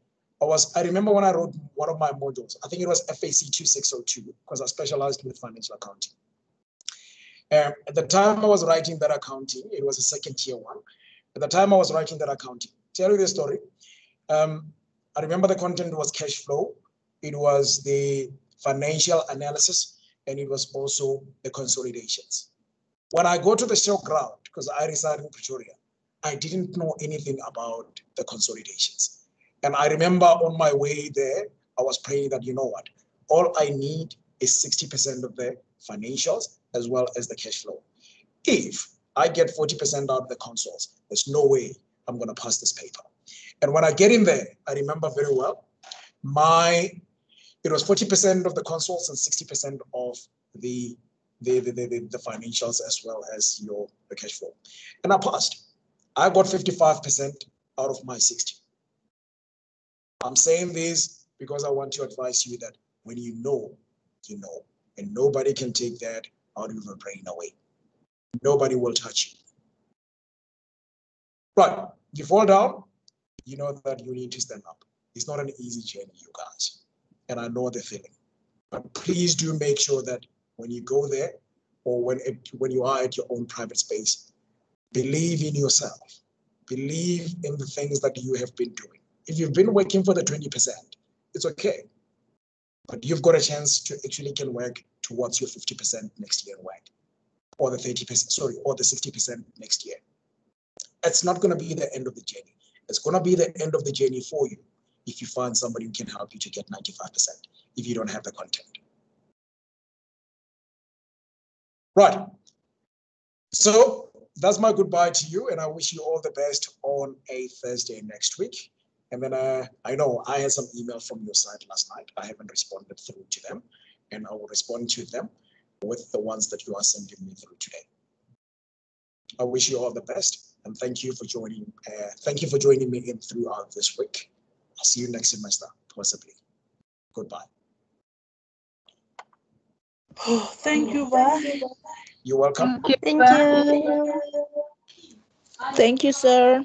I was, I remember when I wrote one of my modules, I think it was FAC 2602, because I specialized with financial accounting. Um, at the time I was writing that accounting, it was a second tier one. At the time I was writing that accounting, tell you the story. Um, I remember the content was cash flow. It was the financial analysis, and it was also the consolidations. When I go to the show ground, because I reside in Pretoria, I didn't know anything about the consolidations. And I remember on my way there, I was praying that, you know what, all I need is 60% of the financials as well as the cash flow. If I get 40% out of the consoles, there's no way I'm going to pass this paper. And when I get in there, I remember very well, my, it was 40% of the consoles and 60% of the, the, the, the, the financials as well as your the cash flow. And I passed. I got 55% out of my 60. I'm saying this because I want to advise you that when you know, you know, and nobody can take that out of your brain away. Nobody will touch you. Right, you fall down, you know that you need to stand up. It's not an easy journey, you guys. And I know the feeling. But please do make sure that when you go there or when, it, when you are at your own private space, believe in yourself. Believe in the things that you have been doing if you've been working for the 20%, it's okay. But you've got a chance to actually can work towards your 50% next year work, or the 30%, sorry, or the 60% next year. It's not going to be the end of the journey. It's going to be the end of the journey for you if you find somebody who can help you to get 95% if you don't have the content. Right. So that's my goodbye to you, and I wish you all the best on a Thursday next week. And then uh, I know I had some email from your side last night. I haven't responded through to them, and I will respond to them with the ones that you are sending me through today. I wish you all the best, and thank you for joining. Uh, thank you for joining me in throughout this week. I'll see you next semester, possibly. Goodbye. Thank you, Ba. You're welcome. Thank you. Thank you, sir.